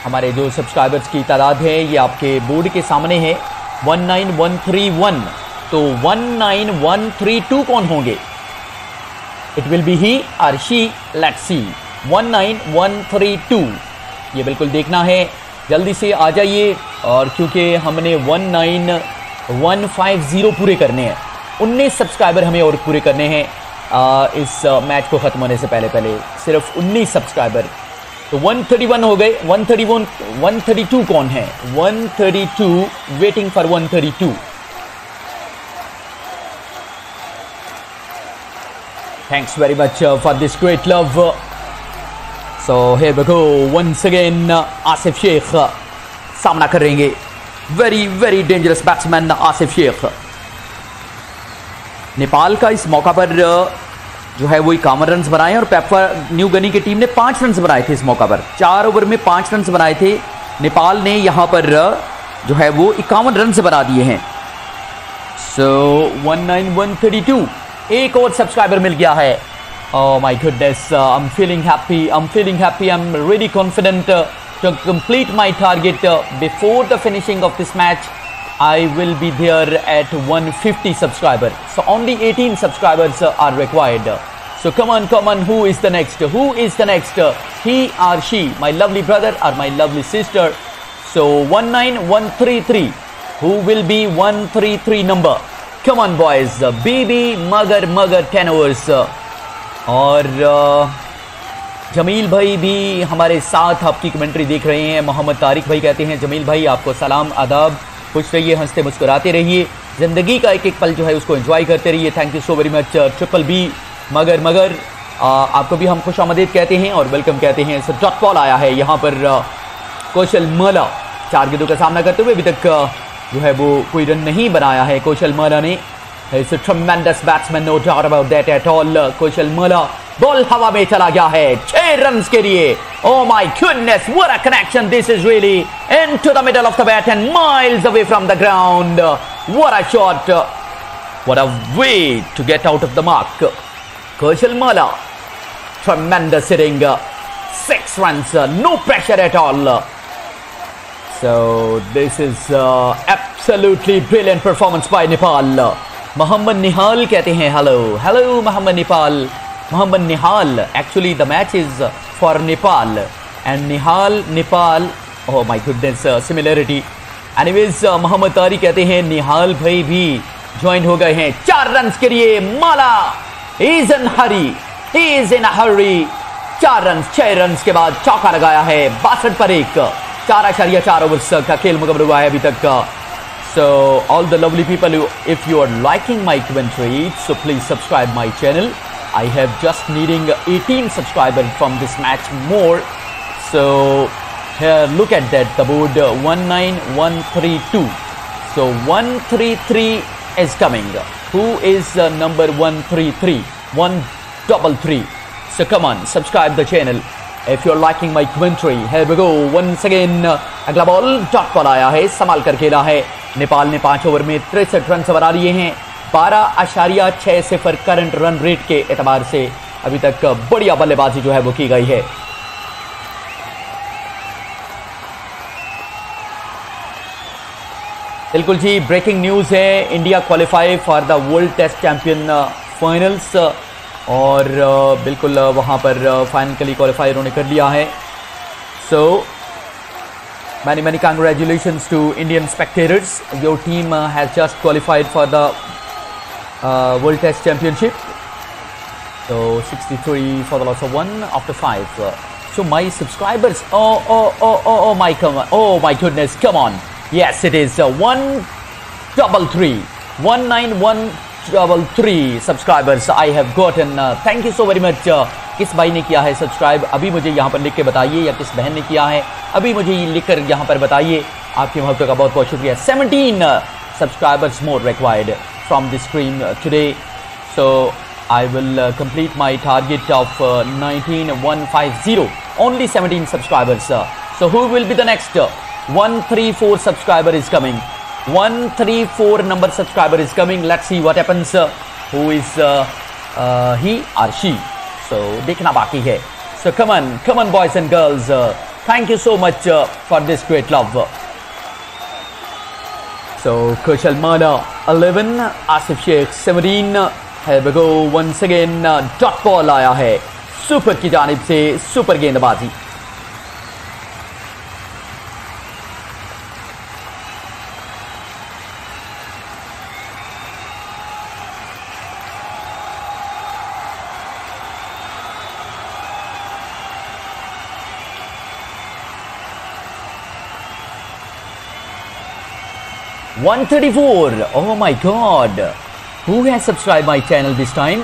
Speaker 1: हमारे जो सब्सक्राइबर्स की तादाद है ये आपके बोर्ड के सामने है one one nine three one तो 19132 कौन होंगे it will be he or she let see 19132 ये बिल्कुल देखना है जल्दी से आ जाइए और क्योंकि हमने 19150 पूरे करने हैं उन्नीस सब्सक्राइबर हमें और पूरे करने हैं इस मैच को ख़त्म होने से पहले पहले सिर्फ उन्नीस सब्सक्राइबर तो 131 हो गए 131 132 कौन है 132 waiting for 132 Thanks very much uh, for this great love. So here we go once again Asif uh, Sheikh uh, सामना करेंगे very very dangerous batsman Asif Sheikh Nepal का इस मौका पर uh, जो है वो इक्यावन रन बनाए और पेपा न्यू गनी की टीम ने पाँच रन बनाए थे इस मौका पर चार ओवर में पाँच रन बनाए थे नेपाल ने यहाँ पर जो है वो इक्यावन रन बना दिए हैं so one nine one thirty two एक और सब्सक्राइबर मिल गया है Oh my goodness, uh, I'm feeling happy. I'm feeling happy. I'm really confident uh, to complete my target uh, before the finishing of this match. I will be there at 150 subscribers. So only 18 subscribers are required. So come on, come on. Who is the next? Who is the next? He or she? My lovely brother or my lovely sister? So 19133. Who will be 133 number? Come on boys baby मगर मगर ten overs uh, और uh, Jamil भाई भी हमारे साथ आपकी commentary देख रहे हैं मोहम्मद तारिक भाई कहते हैं जमील भाई आपको सलाम आदाब खुश रहिए हंसते मुस्कुराते रहिए ज़िंदगी का एक एक पल जो है उसको एंजॉय करते रहिए thank you so very much triple B मगर मगर आ, आपको भी हम खुश आमदेद कहते हैं और वेलकम कहते हैं सर डॉट कॉल आया है यहाँ पर uh, कौशल मला चार गेंदों का सामना करते हुए अभी तक जो है वो कोई रन नहीं बनाया है कौशल मर्ला ने tremendous batsman no doubt about that at all Kushal Malla ball हवा में चला गया है छह रन के लिए oh my goodness what connection this is really into the middle of the bat and miles away from the ground what a shot what a way to get out of the mark Kushal Malla tremendous hitting six runs no pressure at all So this is uh, absolutely brilliant performance by Nepal. Mohammad Nihal कहते हैं Mohammad hello Mohammad Nihal actually the match is for Nepal and Nihal Nepal oh my goodness uh, similarity. Anyways uh, Mohammad Tari कहते हैं Nihal भाई भी join हो गए हैं चार रन के लिए Malla is he hurry is a hurry चार रन छह रन के बाद चौका लगाया है बासठ पर एक चार अशारिया चार ओवर का खेल मुकम्मल हुआ है अभी तक का so all the lovely people if you are liking my commentary so please subscribe my channel I have just needing 18 subscriber from this match more so look at that the board 19132 so 133 is coming who is uh, number 133 133 so come on subscribe the channel you're liking my commentary, here we go once again. अगला ball dot पर आया है संभाल कर खेला है नेपाल ने पांच ओवर में तिरसठ रन बना लिए हैं बारह आशारिया छः सिफर करंट रन रेट के एतबार से अभी तक बढ़िया बल्लेबाजी जो है वो की गई है बिल्कुल जी ब्रेकिंग न्यूज़ है India qualify for the world test champion finals और बिल्कुल वहाँ पर फाइनल qualified लिए क्वालिफाई उन्होंने कर लिया है so many many congratulation to Indian spectators your team has just qualified for the world test तो 63 for the loss of one after five. So my subscribers, oh oh oh oh oh my oh my goodness, come on. Yes, it is uh, one double three one nine one double three subscribers I have gotten thank you so very much किस भाई ने किया है subscribe अभी मुझे यहाँ पर लिख के बताइए या किस बहन ने किया है अभी मुझे ये लिख कर यहाँ पर बताइए आपके महत्व का बहुत बहुत शुक्रिया seventeen subscribers more required from this screen today so I will complete my target of nineteen one five zero only seventeen subscribers so who will be the next one three four subscriber is coming 134 number subscriber is coming. Let's see what happens. Uh, who is uh, uh, he or she? So, dekhna baki hai. So, come on, come on, boys and girls. Uh, thank you so much uh, for this great love. So, Kushal Mana 11, Asif Sheikh 17. Here we go once again. Uh, dot ball aaya hai. ki की se super super गेंदबाजी 134 Oh my God. Who has subscribed my channel this time?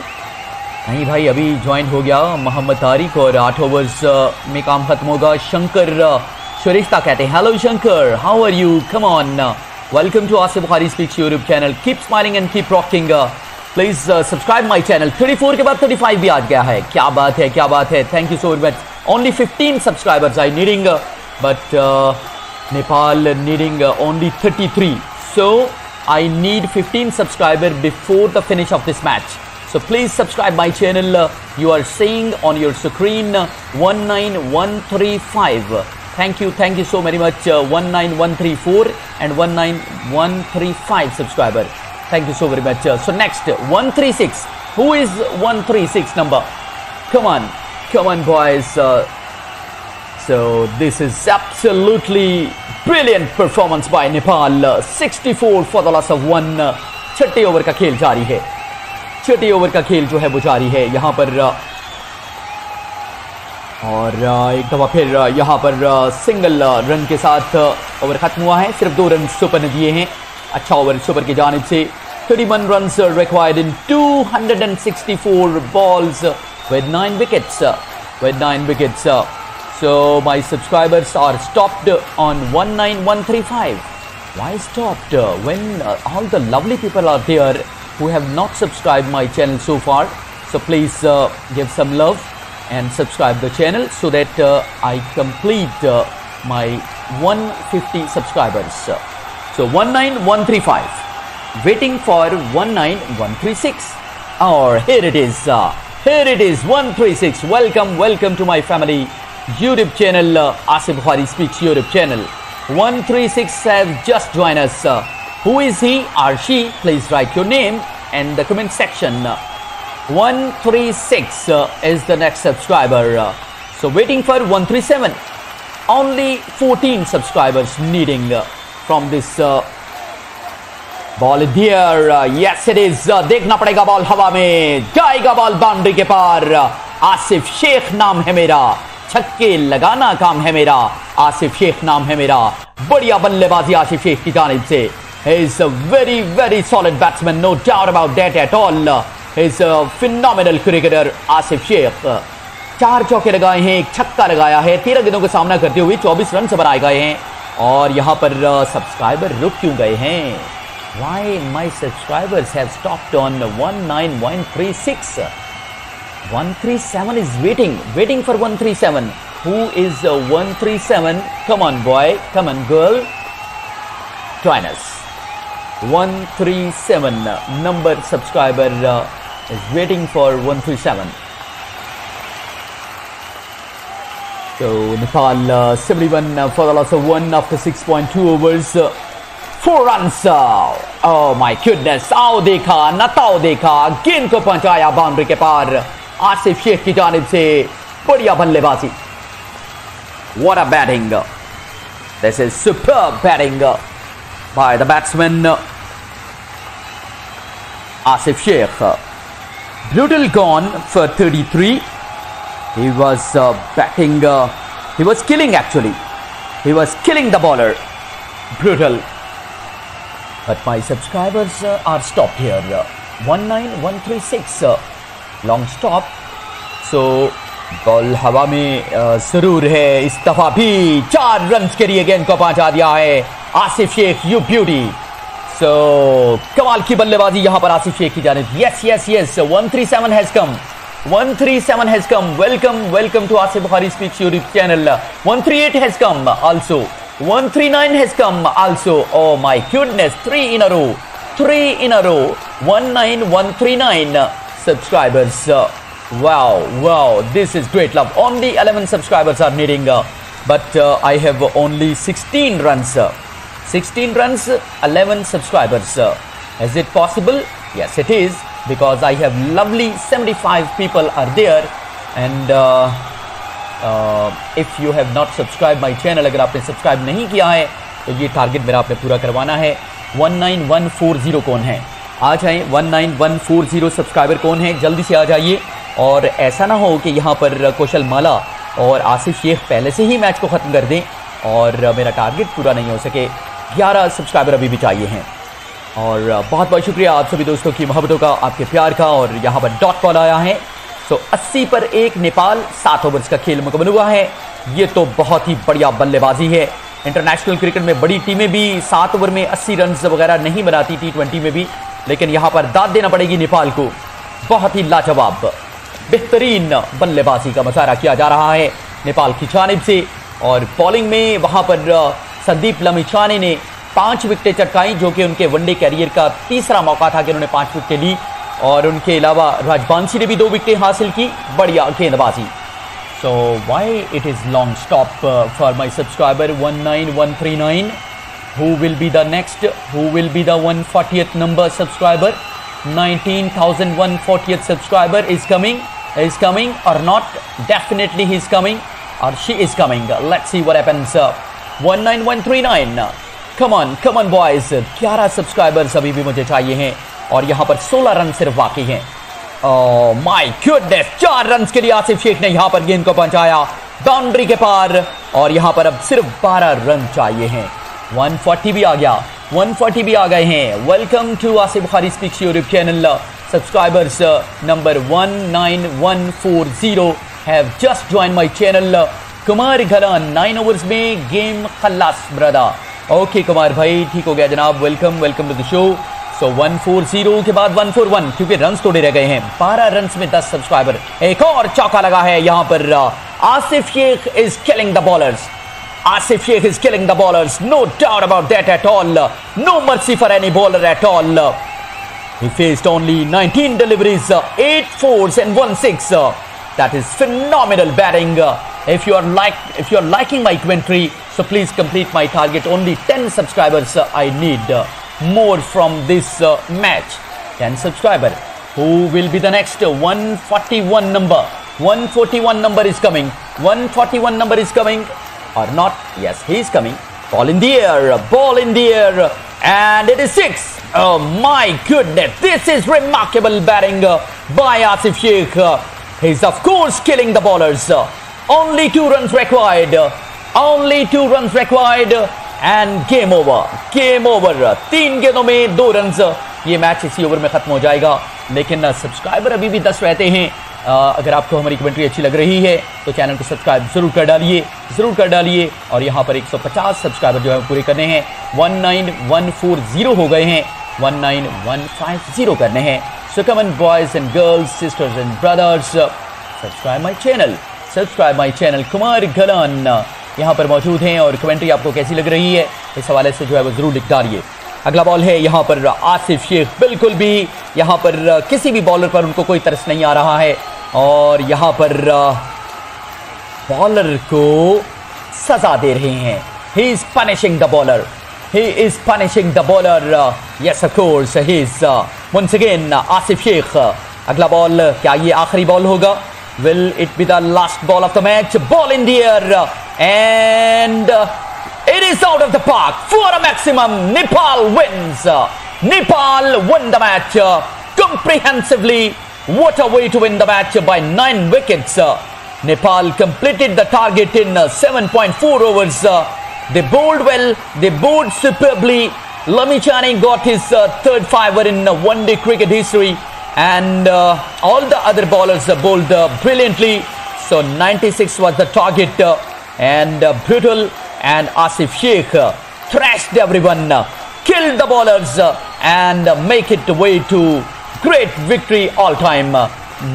Speaker 1: नहीं भाई अभी join हो गया मोहम्मद तारिक और आठ overs uh, में काम खत्म होगा शंकर uh, शरिश्ता कहते हैं hello Shankar how are you come on welcome to Asif Bukhari speaks YouTube channel keep smiling and keep rocking please subscribe my channel 34 के बाद 35 भी आ गया है क्या बात है क्या बात है thank you so much only 15 subscribers I needing but Nepal needing only 33 So I need 15 subscriber before the finish of this match. So please subscribe my channel. Uh, you are seeing on your screen uh, 19135. Thank you, thank you so very much. Uh, 19134 and 19135 subscriber. Thank you so very much. so next 136. Who is 136 number? Come on, come on, boys. Uh, So this is absolutely brilliant performance by Nepal 64 for the loss of one छठे over का खेल जारी है छठे over का खेल जो है वो जारी है यहां पर और एक दफ़ा फिर यहाँ पर सिंगल रन के साथ ओवर ख़त्म हुआ है सिर्फ दो रन सुपर ने दिए हैं अच्छा ओवर सुपर की जानब से thirty one run required in 264 balls with nine wickets with nine wickets So my subscribers are stopped on 19135. Why stopped when uh, all the lovely people are there who have not subscribed my channel so far? So please uh, give some love and subscribe the channel so that uh, I complete uh, my 150 subscribers. So 19135. Waiting for 19136. Or here it is. Uh, here it is 136. Welcome, welcome to my family. YouTube channel, uh, Asif Bukhari Speaks YouTube channel. 136 has just joined us. Uh, who is he or she? Please write your name in the comment section. 136 uh, is the next subscriber. so waiting for 137. Only 14 subscribers needing from this ball dear yes it is देखना पड़ेगा ball हवा में जाएगा ball boundary के पार आसिफ शेख नाम है मेरा छक्के लगाना काम है मेरा आसिफ शेख नाम है मेरा बढ़िया बल्लेबाजी आसिफ शेख की जानब से is a very very solid batsman no doubt about that at all is a final cricketer Asif Sheikh चार चौके लगाए हैं एक छक्का लगाया है तेरह गेंदों का सामना करते हुए चौबीस रन से बनाए गए हैं और यहाँ पर सब्सक्राइबर uh, रुक क्यों गए हैं Why my subscribers have stopped on 19136? 137 is waiting, waiting for 137. Who is the 137? Come on, boy. Come on, girl. Join us. 137 number subscriber uh, is waiting for 137. So Nepal uh, 71 uh, for the loss of 1 after 6.2 overs. Uh, 4 runs. Uh, oh my goodness. Ao dekha, natao dekha. Gin ko pahunchaya boundary ke par. Asif Sheikh की जानब से बढ़िया बल्लेबाजी What a batting. This is superb batting by the batsman Asif Sheikh. Brutal gone for 33. He was uh, batting, uh, he was killing actually. He was killing the bowler. Brutal. But my subscribers uh, are stopped here. Uh, 19136. Uh, long stop so ball हवा में जरूर है इस दफा भी चार run के लिए गेंद को पहुंचा दिया है Asif Sheikh you beauty so कमाल की बल्लेबाजी यहां पर आसिफ शेख की जाने yes yes yes one three seven has come one three seven has come welcome welcome to Asif Bukhari speech YouTube channel one three eight has come also one three nine has come also oh my cuteness three in a row three in a row one nine one three nine subscribers. Uh, wow, wow, this is great love. Only 11 subscribers are needing, uh, but uh, I have only 16 runs. Uh. 16 runs, 11 subscribers. Uh. is it possible? Yes, it is because I have lovely 75 people are there and uh, if you have not subscribed my channel, अगर आपने subscribe नहीं किया है तो ये target मेरा आपने पूरा करवाना है 19140 कौन है आ जाएं 19140 सब्सक्राइबर कौन है जल्दी से आ जाइए और ऐसा ना हो कि यहाँ पर कौशल माला और आसिफ शेख पहले से ही मैच को ख़त्म कर दें और मेरा टारगेट पूरा नहीं हो सके 11 सब्सक्राइबर अभी भी चाहिए हैं और बहुत बहुत शुक्रिया आप सभी दोस्तों की मोहब्बतों का आपके प्यार का और यहाँ पर डॉट कॉल आया है सो तो 80 पर एक नेपाल सात ओवर्स का खेल मुकम्मल हुआ है ये तो बहुत ही बढ़िया बल्लेबाजी है इंटरनेशनल क्रिकेट में बड़ी टीमें भी सात ओवर में 80 रन वगैरह नहीं बनाती टी ट्वेंटी में भी लेकिन यहां पर दाद देना पड़ेगी नेपाल को बहुत ही लाजवाब बेहतरीन बल्लेबाजी का मजारा किया जा रहा है नेपाल की जानब से और बॉलिंग में वहां पर संदीप लमिचाने ने पांच विकेटें चटकाई जो कि उनके वनडे कैरियर का तीसरा मौका था कि उन्होंने पांच विकटें ली और उनके अलावा राजबांसी ने भी दो विकटें हासिल की बढ़िया गेंदबाजी so why it is long stop for my subscriber one nine one three nine who will be the next who will be the 140th number subscriber 19140th subscriber is coming is coming or not definitely he's coming or she is coming let's see what happens uh, 19139 come on come on boys 11 subscribers अभी भी मुझे चाहिए हैं और यहाँ पर 16 run सिर्फ बाकी हैं माय गुडनेस चार रन के लिए आसिफ शेख ने यहाँ पर गेंद को पहुंचाया बाउंड्री के पार और यहाँ पर अब सिर्फ 12 रन चाहिए हैं 140 भी आ गया 140 भी आ गए हैं welcome to Asif Bukhari speaks YouTube channel subscribers number 19140 have just join my channel Kumar घरन नाइन ओवर्स में गेम खलास ब्रदा ओके कुमार भाई ठीक हो गया जनाब welcome welcome to the show so one four zero के बाद वन फोर वन क्योंकि रन थोड़े रह गए हैं बारह रन में दस सब्सक्राइबर एक और चौका लगा है यहां पर Asif Sheikh is killing the bowlers Asif Sheikh is killing the bowlers. No doubt about that at all. No mercy for any bowler at all. He faced only 19 deliveries, 8 fours and 1 6. That is phenomenal batting. If you are like if you are liking my commentary, so please complete my target. Only 10 subscribers I need more from this uh, match. 10 subscriber. Who will be the next 141 number? 141 number is coming. 141 number is coming or not. Yes, he's coming. Ball in the air, ball in the air, and it is six. Oh my goodness, this is remarkable batting uh, by Asif Sheikh. He's of course killing the bowlers. Only two runs required. Only two runs required. And game over. Game over. तीन गेंदों में दो रन ये match इसी over में खत्म हो जाएगा लेकिन सब्सक्राइबर अभी भी दस रहते हैं अगर आपको हमारी कमेंट्री अच्छी लग रही है तो चैनल को सब्सक्राइब ज़रूर कर डालिए ज़रूर कर डालिए और यहाँ पर 150 सब्सक्राइबर जो है पूरे करने हैं 19140 हो गए हैं 19150 करने हैं so come on boys and girls sisters and brothers subscribe my channel subscribe my channel Kumar गलन यहाँ पर मौजूद हैं और कमेंट्री आपको कैसी लग रही है इस हवाले से जो है वो ज़रूर लिख डालिए अगला बॉल है यहाँ पर आसिफ शेख बिल्कुल भी यहाँ पर किसी भी बॉलर पर उनको कोई तरस नहीं आ रहा है और यहाँ पर बॉलर को सजा दे रहे हैं he is punishing the bowler he is punishing the bowler yes of course he is he Asif Sheikh uh, अगला बॉल क्या ये आखिरी बॉल होगा will it be the last ball of the match ball in the air and It is out of the park for a maximum. Nepal wins. Nepal won the match comprehensively. What a way to win the match by 9 wickets. Nepal completed the target in 7.4 overs. They bowled well, they bowled superbly. Lamichani got his uh, third fiver in one day cricket history, and uh, all the other bowlers bowled uh, brilliantly. So 96 was the target, and brutal and Asif Sheikh thrashed everyone, killed the bowlers and make it way to great victory all time.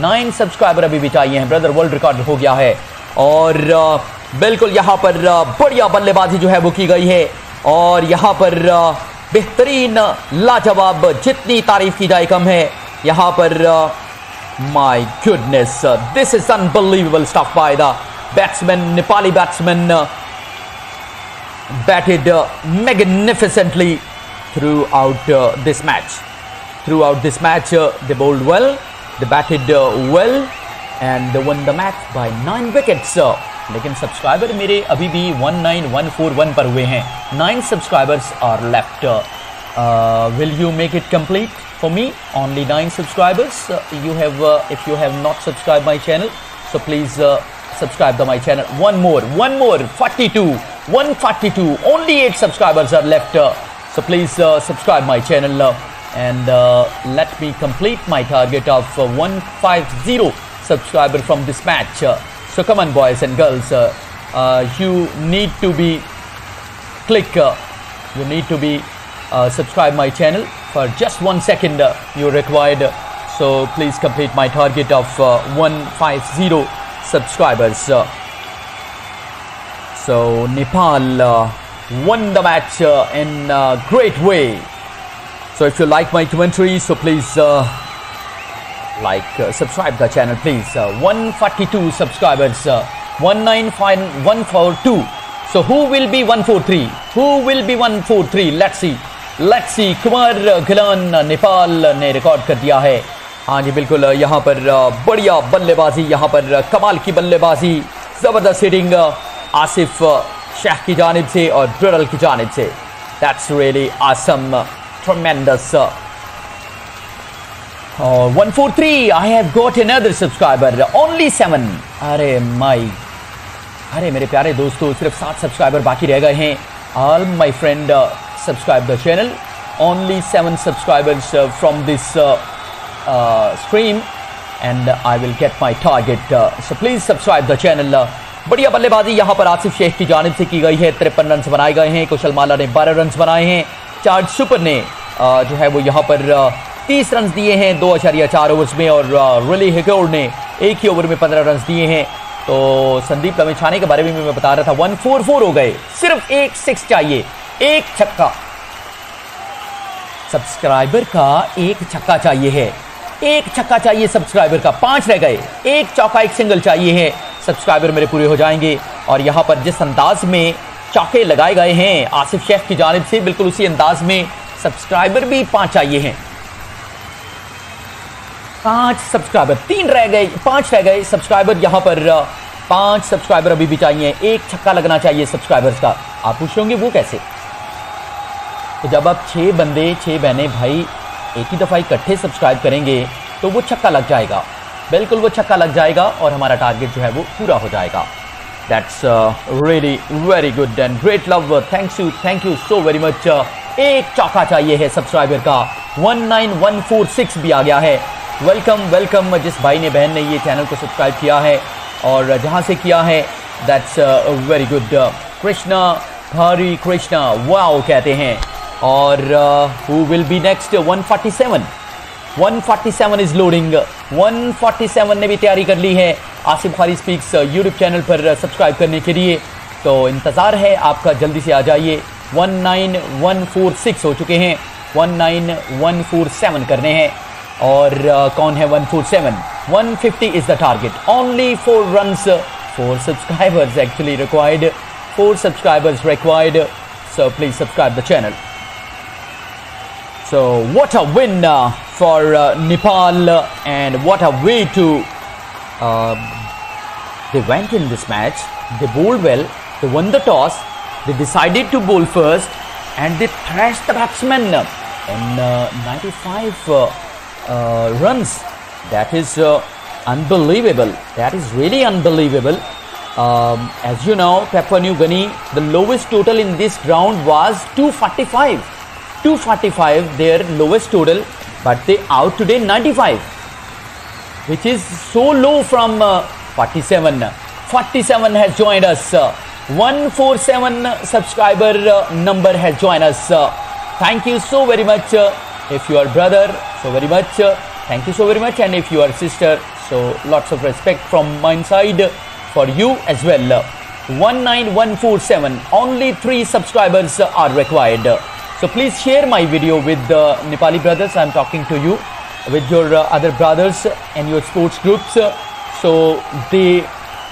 Speaker 1: Nine subscriber अभी भी हैं brother world record हो गया है और uh, बिल्कुल यहाँ पर uh, बढ़िया बल्लेबाजी जो है वो की गई है और यहाँ पर uh, बेहतरीन लाजवाब जितनी तारीफ की जाए कम है यहाँ पर my goodness this is unbelievable stuff by the batsman Nepali batsman batted uh, magnificently throughout uh, this match. Throughout this match, uh, they bowled well, they batted well, and they won the match by 9 wickets. Lekin subscriber mere abhi bhi 19141 par hue hain. 9 subscribers are left. will you make it complete for me? Only 9 subscribers. you have, if you have not subscribed my channel, so please subscribe to my channel. One more, one more, 42. 142 only 8 subscribers are left uh, so please uh, subscribe my channel uh, and uh, let me complete my target of uh, 150 subscriber from this match uh. so come on boys and girls you need to be click you need to be subscribe my channel for just one second required so please complete my target of 150 subscribers So Nepal uh, won the match uh, in a great way. So if you like my commentary, so please uh, like, uh, subscribe the channel, please. Uh, 142 subscribers, uh, 195, So who will be 143? Who will be 143? Let's see. Let's see. Kumar गिलान Nepal, ne record kar diya hai. हाँ जी बिल्कुल यहाँ पर बढ़िया बल्लेबाजी यहाँ पर कमाल की बल्लेबाजी ज़बरदस्त हिटिंग आसिफ शेख की जानब से और ड्रडल की जानब से दैट्स रियली आसम ट्रमेंडस और 143 I have got another subscriber only seven अरे माई अरे मेरे प्यारे दोस्तों सिर्फ सात सब्सक्राइबर बाकी रह गए हैं all my friend subscribe the channel only seven subscribers uh, from this uh, uh, stream and I will get my target. so please subscribe the channel. बढ़िया बल्लेबाजी यहां पर आसिफ शेख की जानब से की गई है तिरपन रन बनाए गए हैं कुशल माला ने बारह रन बनाए हैं चार्ज सुपर ने जो है वो यहाँ पर तीस रन दिए हैं दो आचार्य चार ओवर्स में और रली हिगोर ने एक ही ओवर में पंद्रह रन दिए हैं तो संदीप छाने के बारे में मैं बता रहा था वन फोर फोर हो गए सिर्फ एक सिक्स चाहिए एक छक्का सब्सक्राइबर का एक छक्का चाहिए है एक छक्का चाहिए सब्सक्राइबर का पांच रह गए एक चौका एक सिंगल चाहिए है सब्सक्राइबर मेरे पूरे हो जाएंगे और यहाँ पर जिस अंदाज में चाके लगाए गए हैं आसिफ शेख की जानब से बिल्कुल उसी अंदाज में सब्सक्राइबर भी पाँच आइए हैं पाँच सब्सक्राइबर तीन रह गए पाँच रह गए सब्सक्राइबर यहाँ पर पाँच सब्सक्राइबर अभी भी चाहिए एक छक्का लगना चाहिए सब्सक्राइबर्स का आप पूछ होंगे वो कैसे तो जब आप छः बंदे छः बहने भाई एक ही दफ़ा इकट्ठे सब्सक्राइब करेंगे तो वो छक्का लग जाएगा बिल्कुल वो छक्का लग जाएगा और हमारा टारगेट जो है वो पूरा हो जाएगा that's really very good and great love thanks you thank you so very much एक चौका चाहिए है सब्सक्राइबर का 19146 भी आ गया है वेलकम वेलकम जिस भाई ने बहन ने ये चैनल को सब्सक्राइब किया है और जहाँ से किया है that's very good Krishna Hari Krishna wow कहते हैं और who will be next 147 147 is loading 147 ने भी तैयारी कर ली है आसिफ खारी स्पीक्स यूट्यूब uh, चैनल पर सब्सक्राइब uh, करने के लिए तो इंतज़ार है आपका जल्दी से आ जाइए 19146 हो चुके हैं 19147 करने हैं और uh, कौन है 147 150 is the target only four run four subscribers actually required four subscribers required so please subscribe the channel So what a win for uh, Nepal and what a way to um, they went in this match. They bowled well. They won the toss. They decided to bowl first and they thrashed the batsmen in uh, 95 uh, runs. That is unbelievable. That is really unbelievable. Um, as you know, Papua New Guinea, the lowest total in this ground was 245. 245 their lowest total but they out today 95 which is so low from uh, 47 47 has joined us 147 subscriber uh, number has joined us thank you so very much uh, if you are brother so very much uh, thank you so very much and if you are sister so lots of respect from my side for you as well 19147 only 3 subscribers are required so please share my video with the Nepali brothers. I'm talking to you with your uh, other brothers and your sports groups. Uh, so they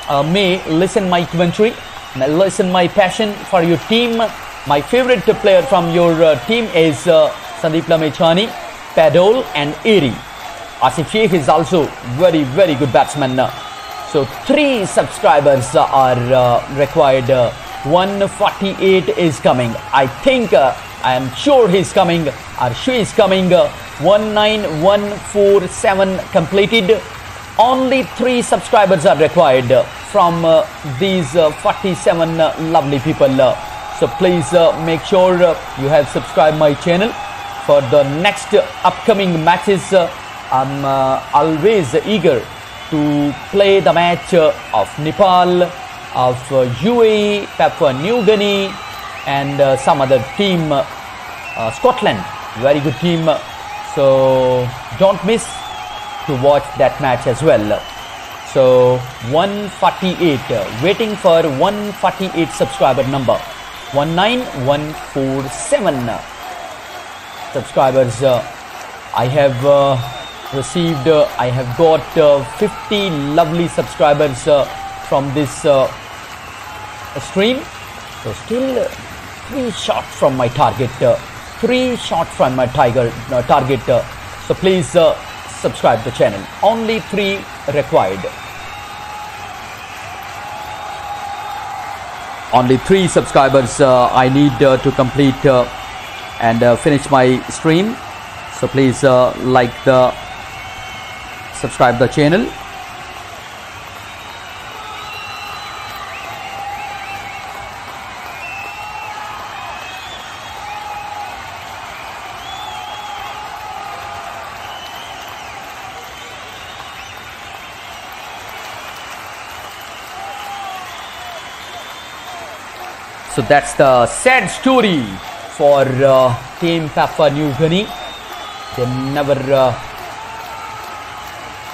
Speaker 1: uh, may listen my commentary, listen my passion for your team. My favorite player from your uh, team is uh, Sandeep Lamechani, Padol and Eri. Asif Sheikh is also very, very good batsman. So three subscribers are uh, required. 148 is coming. I think uh, I am sure he's coming or she is coming. 19147 completed. Only 3 subscribers are required from uh, these uh, 47 uh, lovely people. So please uh, make sure uh, you have subscribed my channel for the next upcoming matches. I'm uh, always eager to play the match of Nepal, of UAE, Papua New Guinea, and uh, some other team uh, Scotland very good team so don't miss to watch that match as well so 148 uh, waiting for 148 subscriber number 19147 uh, subscribers uh, I have received I have got 50 lovely subscribers from this stream so still three shot from my target uh, three shot from my tiger uh, target uh, so please subscribe the channel only three required only three subscribers uh, I need uh, to complete uh, and finish my stream so please like the subscribe the channel So that's the sad story for uh, Team Papua New Guinea. They never uh,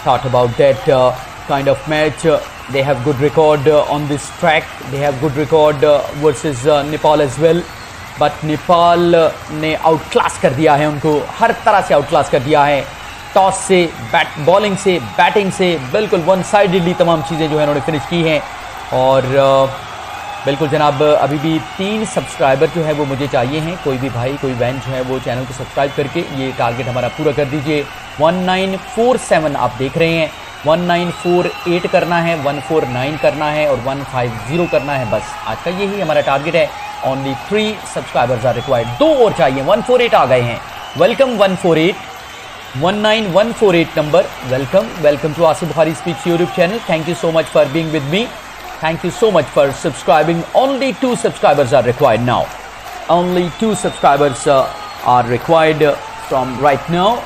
Speaker 1: thought about that uh, kind of match. Uh, they have good record uh, on this track. They have good record uh, versus uh, Nepal as well. But Nepal ने outclass कर दिया है उनको हर तरह से outclass कर दिया है टॉस से बैट बॉलिंग से बैटिंग से बिल्कुल वन साइडेडली तमाम चीज़ें जो है उन्होंने फिनिश की हैं और बिल्कुल जनाब अभी भी तीन सब्सक्राइबर जो है वो मुझे चाहिए हैं कोई भी भाई कोई बहन जो है वो चैनल को सब्सक्राइब करके ये टारगेट हमारा पूरा कर दीजिए 1947 आप देख रहे हैं 1948 करना है 149 करना है और 150 करना है बस आज का यही हमारा टारगेट है only three subscribers are required दो और चाहिए एट आ गए हैं welcome four eight number welcome welcome to Asif Bukhari speech YouTube channel thank you so much for being with me Thank you so much for subscribing. Only two subscribers are required now. Only two subscribers uh, are required from right now.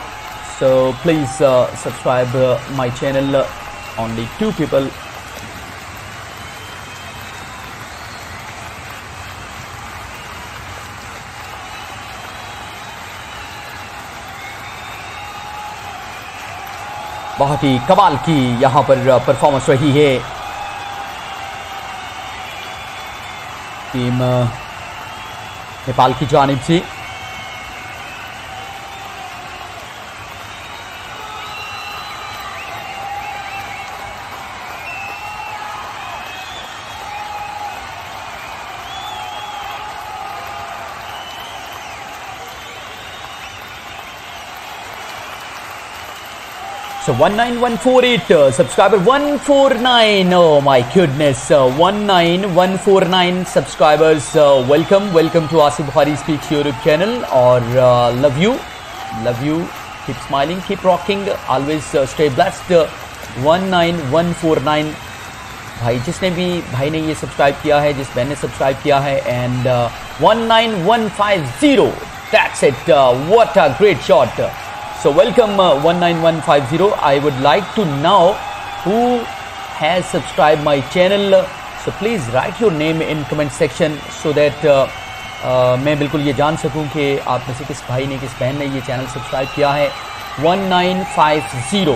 Speaker 1: So please uh, subscribe uh, my channel. only two people बहुत ही कमाल की यहाँ पर performance uh, रही है team eh, Nepal Kijanic So 19148 subscriber 149. Oh my goodness, uh, 19149 subscribers. Uh, welcome, welcome to Asif Bukhari Speaks YouTube channel. Or uh, love you, love you. Keep smiling, keep rocking. Always stay blessed. 19149 भाई जिसने भी भाई ने ये subscribe किया है जिस बहन ने सब्सक्राइब किया है and one nine one five zero that's it what a great shot so welcome one nine one five zero I would like to now who has subscribe So channel so please write your name in comment section so that मैं बिल्कुल ये जान सकूं कि आप में से किस भाई ने किस बहन ने ये चैनल सब्सक्राइब किया है one one one one nine five five zero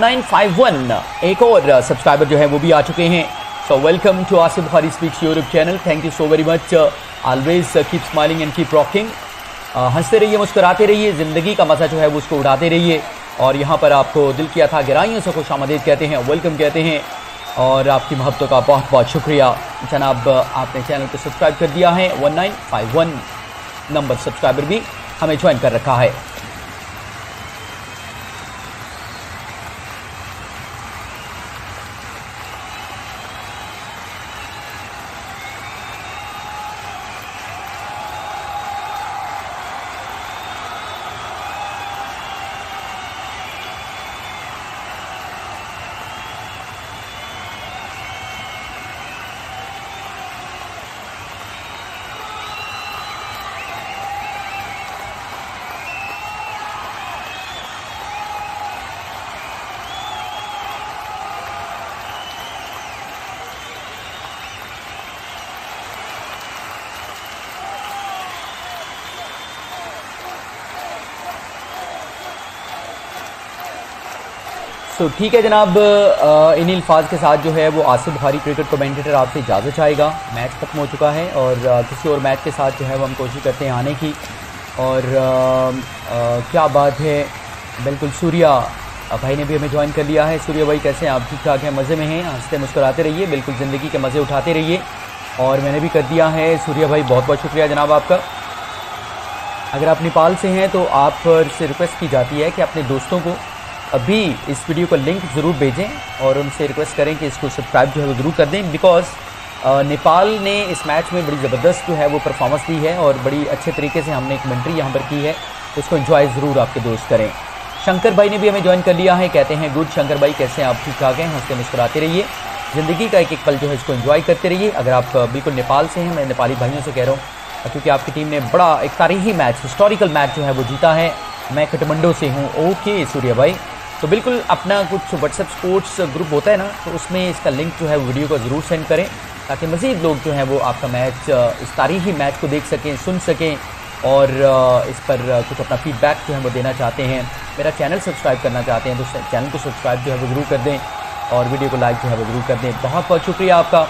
Speaker 1: nine five one एक और सब्सक्राइबर जो है वो भी आ चुके हैं so welcome to Asif Bukhari speaks YouTube channel thank you so very much always keep smiling and keep rocking हंसते रहिए मुस्कुराते रहिए ज़िंदगी का मज़ा जो है वो उसको उड़ाते रहिए और यहाँ पर आपको दिल किया था गहराइयों से खुश आमदेद कहते हैं वेलकम कहते हैं और आपकी महत्व का बहुत बहुत शुक्रिया जनाब आपने चैनल को सब्सक्राइब कर दिया है one nine five one number subscriber भी हमें ज्वाइन कर रखा है तो ठीक है जनाब इन अल्फाज के साथ जो है वो आसिफ भारी क्रिकेट कमेंटेटर आपसे इजाज़त चाहेगा मैच ख़त्म हो चुका है और किसी और मैच के साथ जो है वो हम कोशिश करते हैं आने की और क्या बात है बिल्कुल सूर्या भाई ने भी हमें ज्वाइन कर लिया है सूर्या भाई कैसे हैं आप ठीक ठाक हैं मज़े में हैं हंसते मुस्कुराते रहिए बिल्कुल ज़िंदगी के मज़े उठाते रहिए और मैंने भी कर दिया है सूर्या भाई बहुत बहुत शुक्रिया जनाब आपका अगर आप नेपाल से हैं तो आप से रिक्वेस्ट की जाती है कि अपने दोस्तों को अभी इस वीडियो को लिंक ज़रूर भेजें और उनसे रिक्वेस्ट करें कि इसको सब्सक्राइब जो है वो ज़रूर कर दें बिकॉज़ नेपाल ने इस मैच में बड़ी ज़बरदस्त जो है वो परफॉर्मेंस दी है और बड़ी अच्छे तरीके से हमने एक मंट्री यहाँ पर की है उसको इन्जॉय ज़रूर आपके दोस्त करें शंकर भाई ने भी हमें ज्वाइन कर लिया है कहते हैं गुड शंकर भाई कैसे आप ठीक ठाक हैं हंसते मुस्कुराते रहिए ज़िंदगी का एक एक पल जो है इसको इन्जॉय करते रहिए अगर आप बिल्कुल नेपाल से हैं मैं नेपाली भाइयों से कह रहा हूँ क्योंकि आपकी टीम ने बड़ा एक तारीखी मैच हिस्टोरिकल मैच जो है वो जीता है मैं कठमंडो से हूँ ओके सूर्य भाई तो बिल्कुल अपना कुछ व्हाट्सएप स्पोर्ट्स ग्रुप होता है ना तो उसमें इसका लिंक जो है वीडियो को ज़रूर सेंड करें ताकि मज़ीद लोग जो हैं वो आपका मैच इस तारीखी मैच को देख सकें सुन सकें और इस पर कुछ अपना फीडबैक जो है वो देना चाहते हैं मेरा चैनल सब्सक्राइब करना चाहते हैं तो चैनल को सब्सक्राइब जो है वो ज़रूर कर दें और वीडियो को लाइक जो है वो ज़रूर कर दें बहुत बहुत शुक्रिया आपका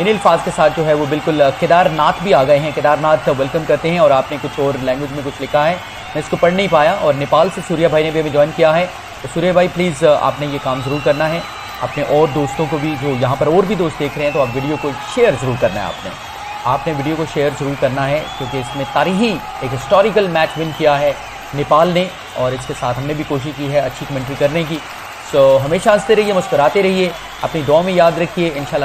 Speaker 1: इन अल्फाज के साथ जो है वो बिल्कुल केदारनाथ भी आ गए हैं केदारनाथ वेलकम करते हैं और आपने कुछ और लैंग्वेज में कुछ लिखा है मैं इसको पढ़ नहीं पाया और नेपाल से सूर्या भाई ने भी हमें ज्वाइन किया है तो सूर्य भाई प्लीज़ uh, आपने ये काम ज़रूर करना है अपने और दोस्तों को भी जो यहाँ पर और भी दोस्त देख रहे हैं तो आप वीडियो को शेयर ज़रूर करना है आपने आपने वीडियो को शेयर ज़रूर करना है क्योंकि इसमें तारीखी एक हिस्टोरिकल मैच विन किया है नेपाल ने और इसके साथ हमने भी कोशिश की है अच्छी कमेंट्री करने की सो so, हमेशा हंसते रहिए मुस्कराते रहिए अपनी दुआ में याद रखिए इन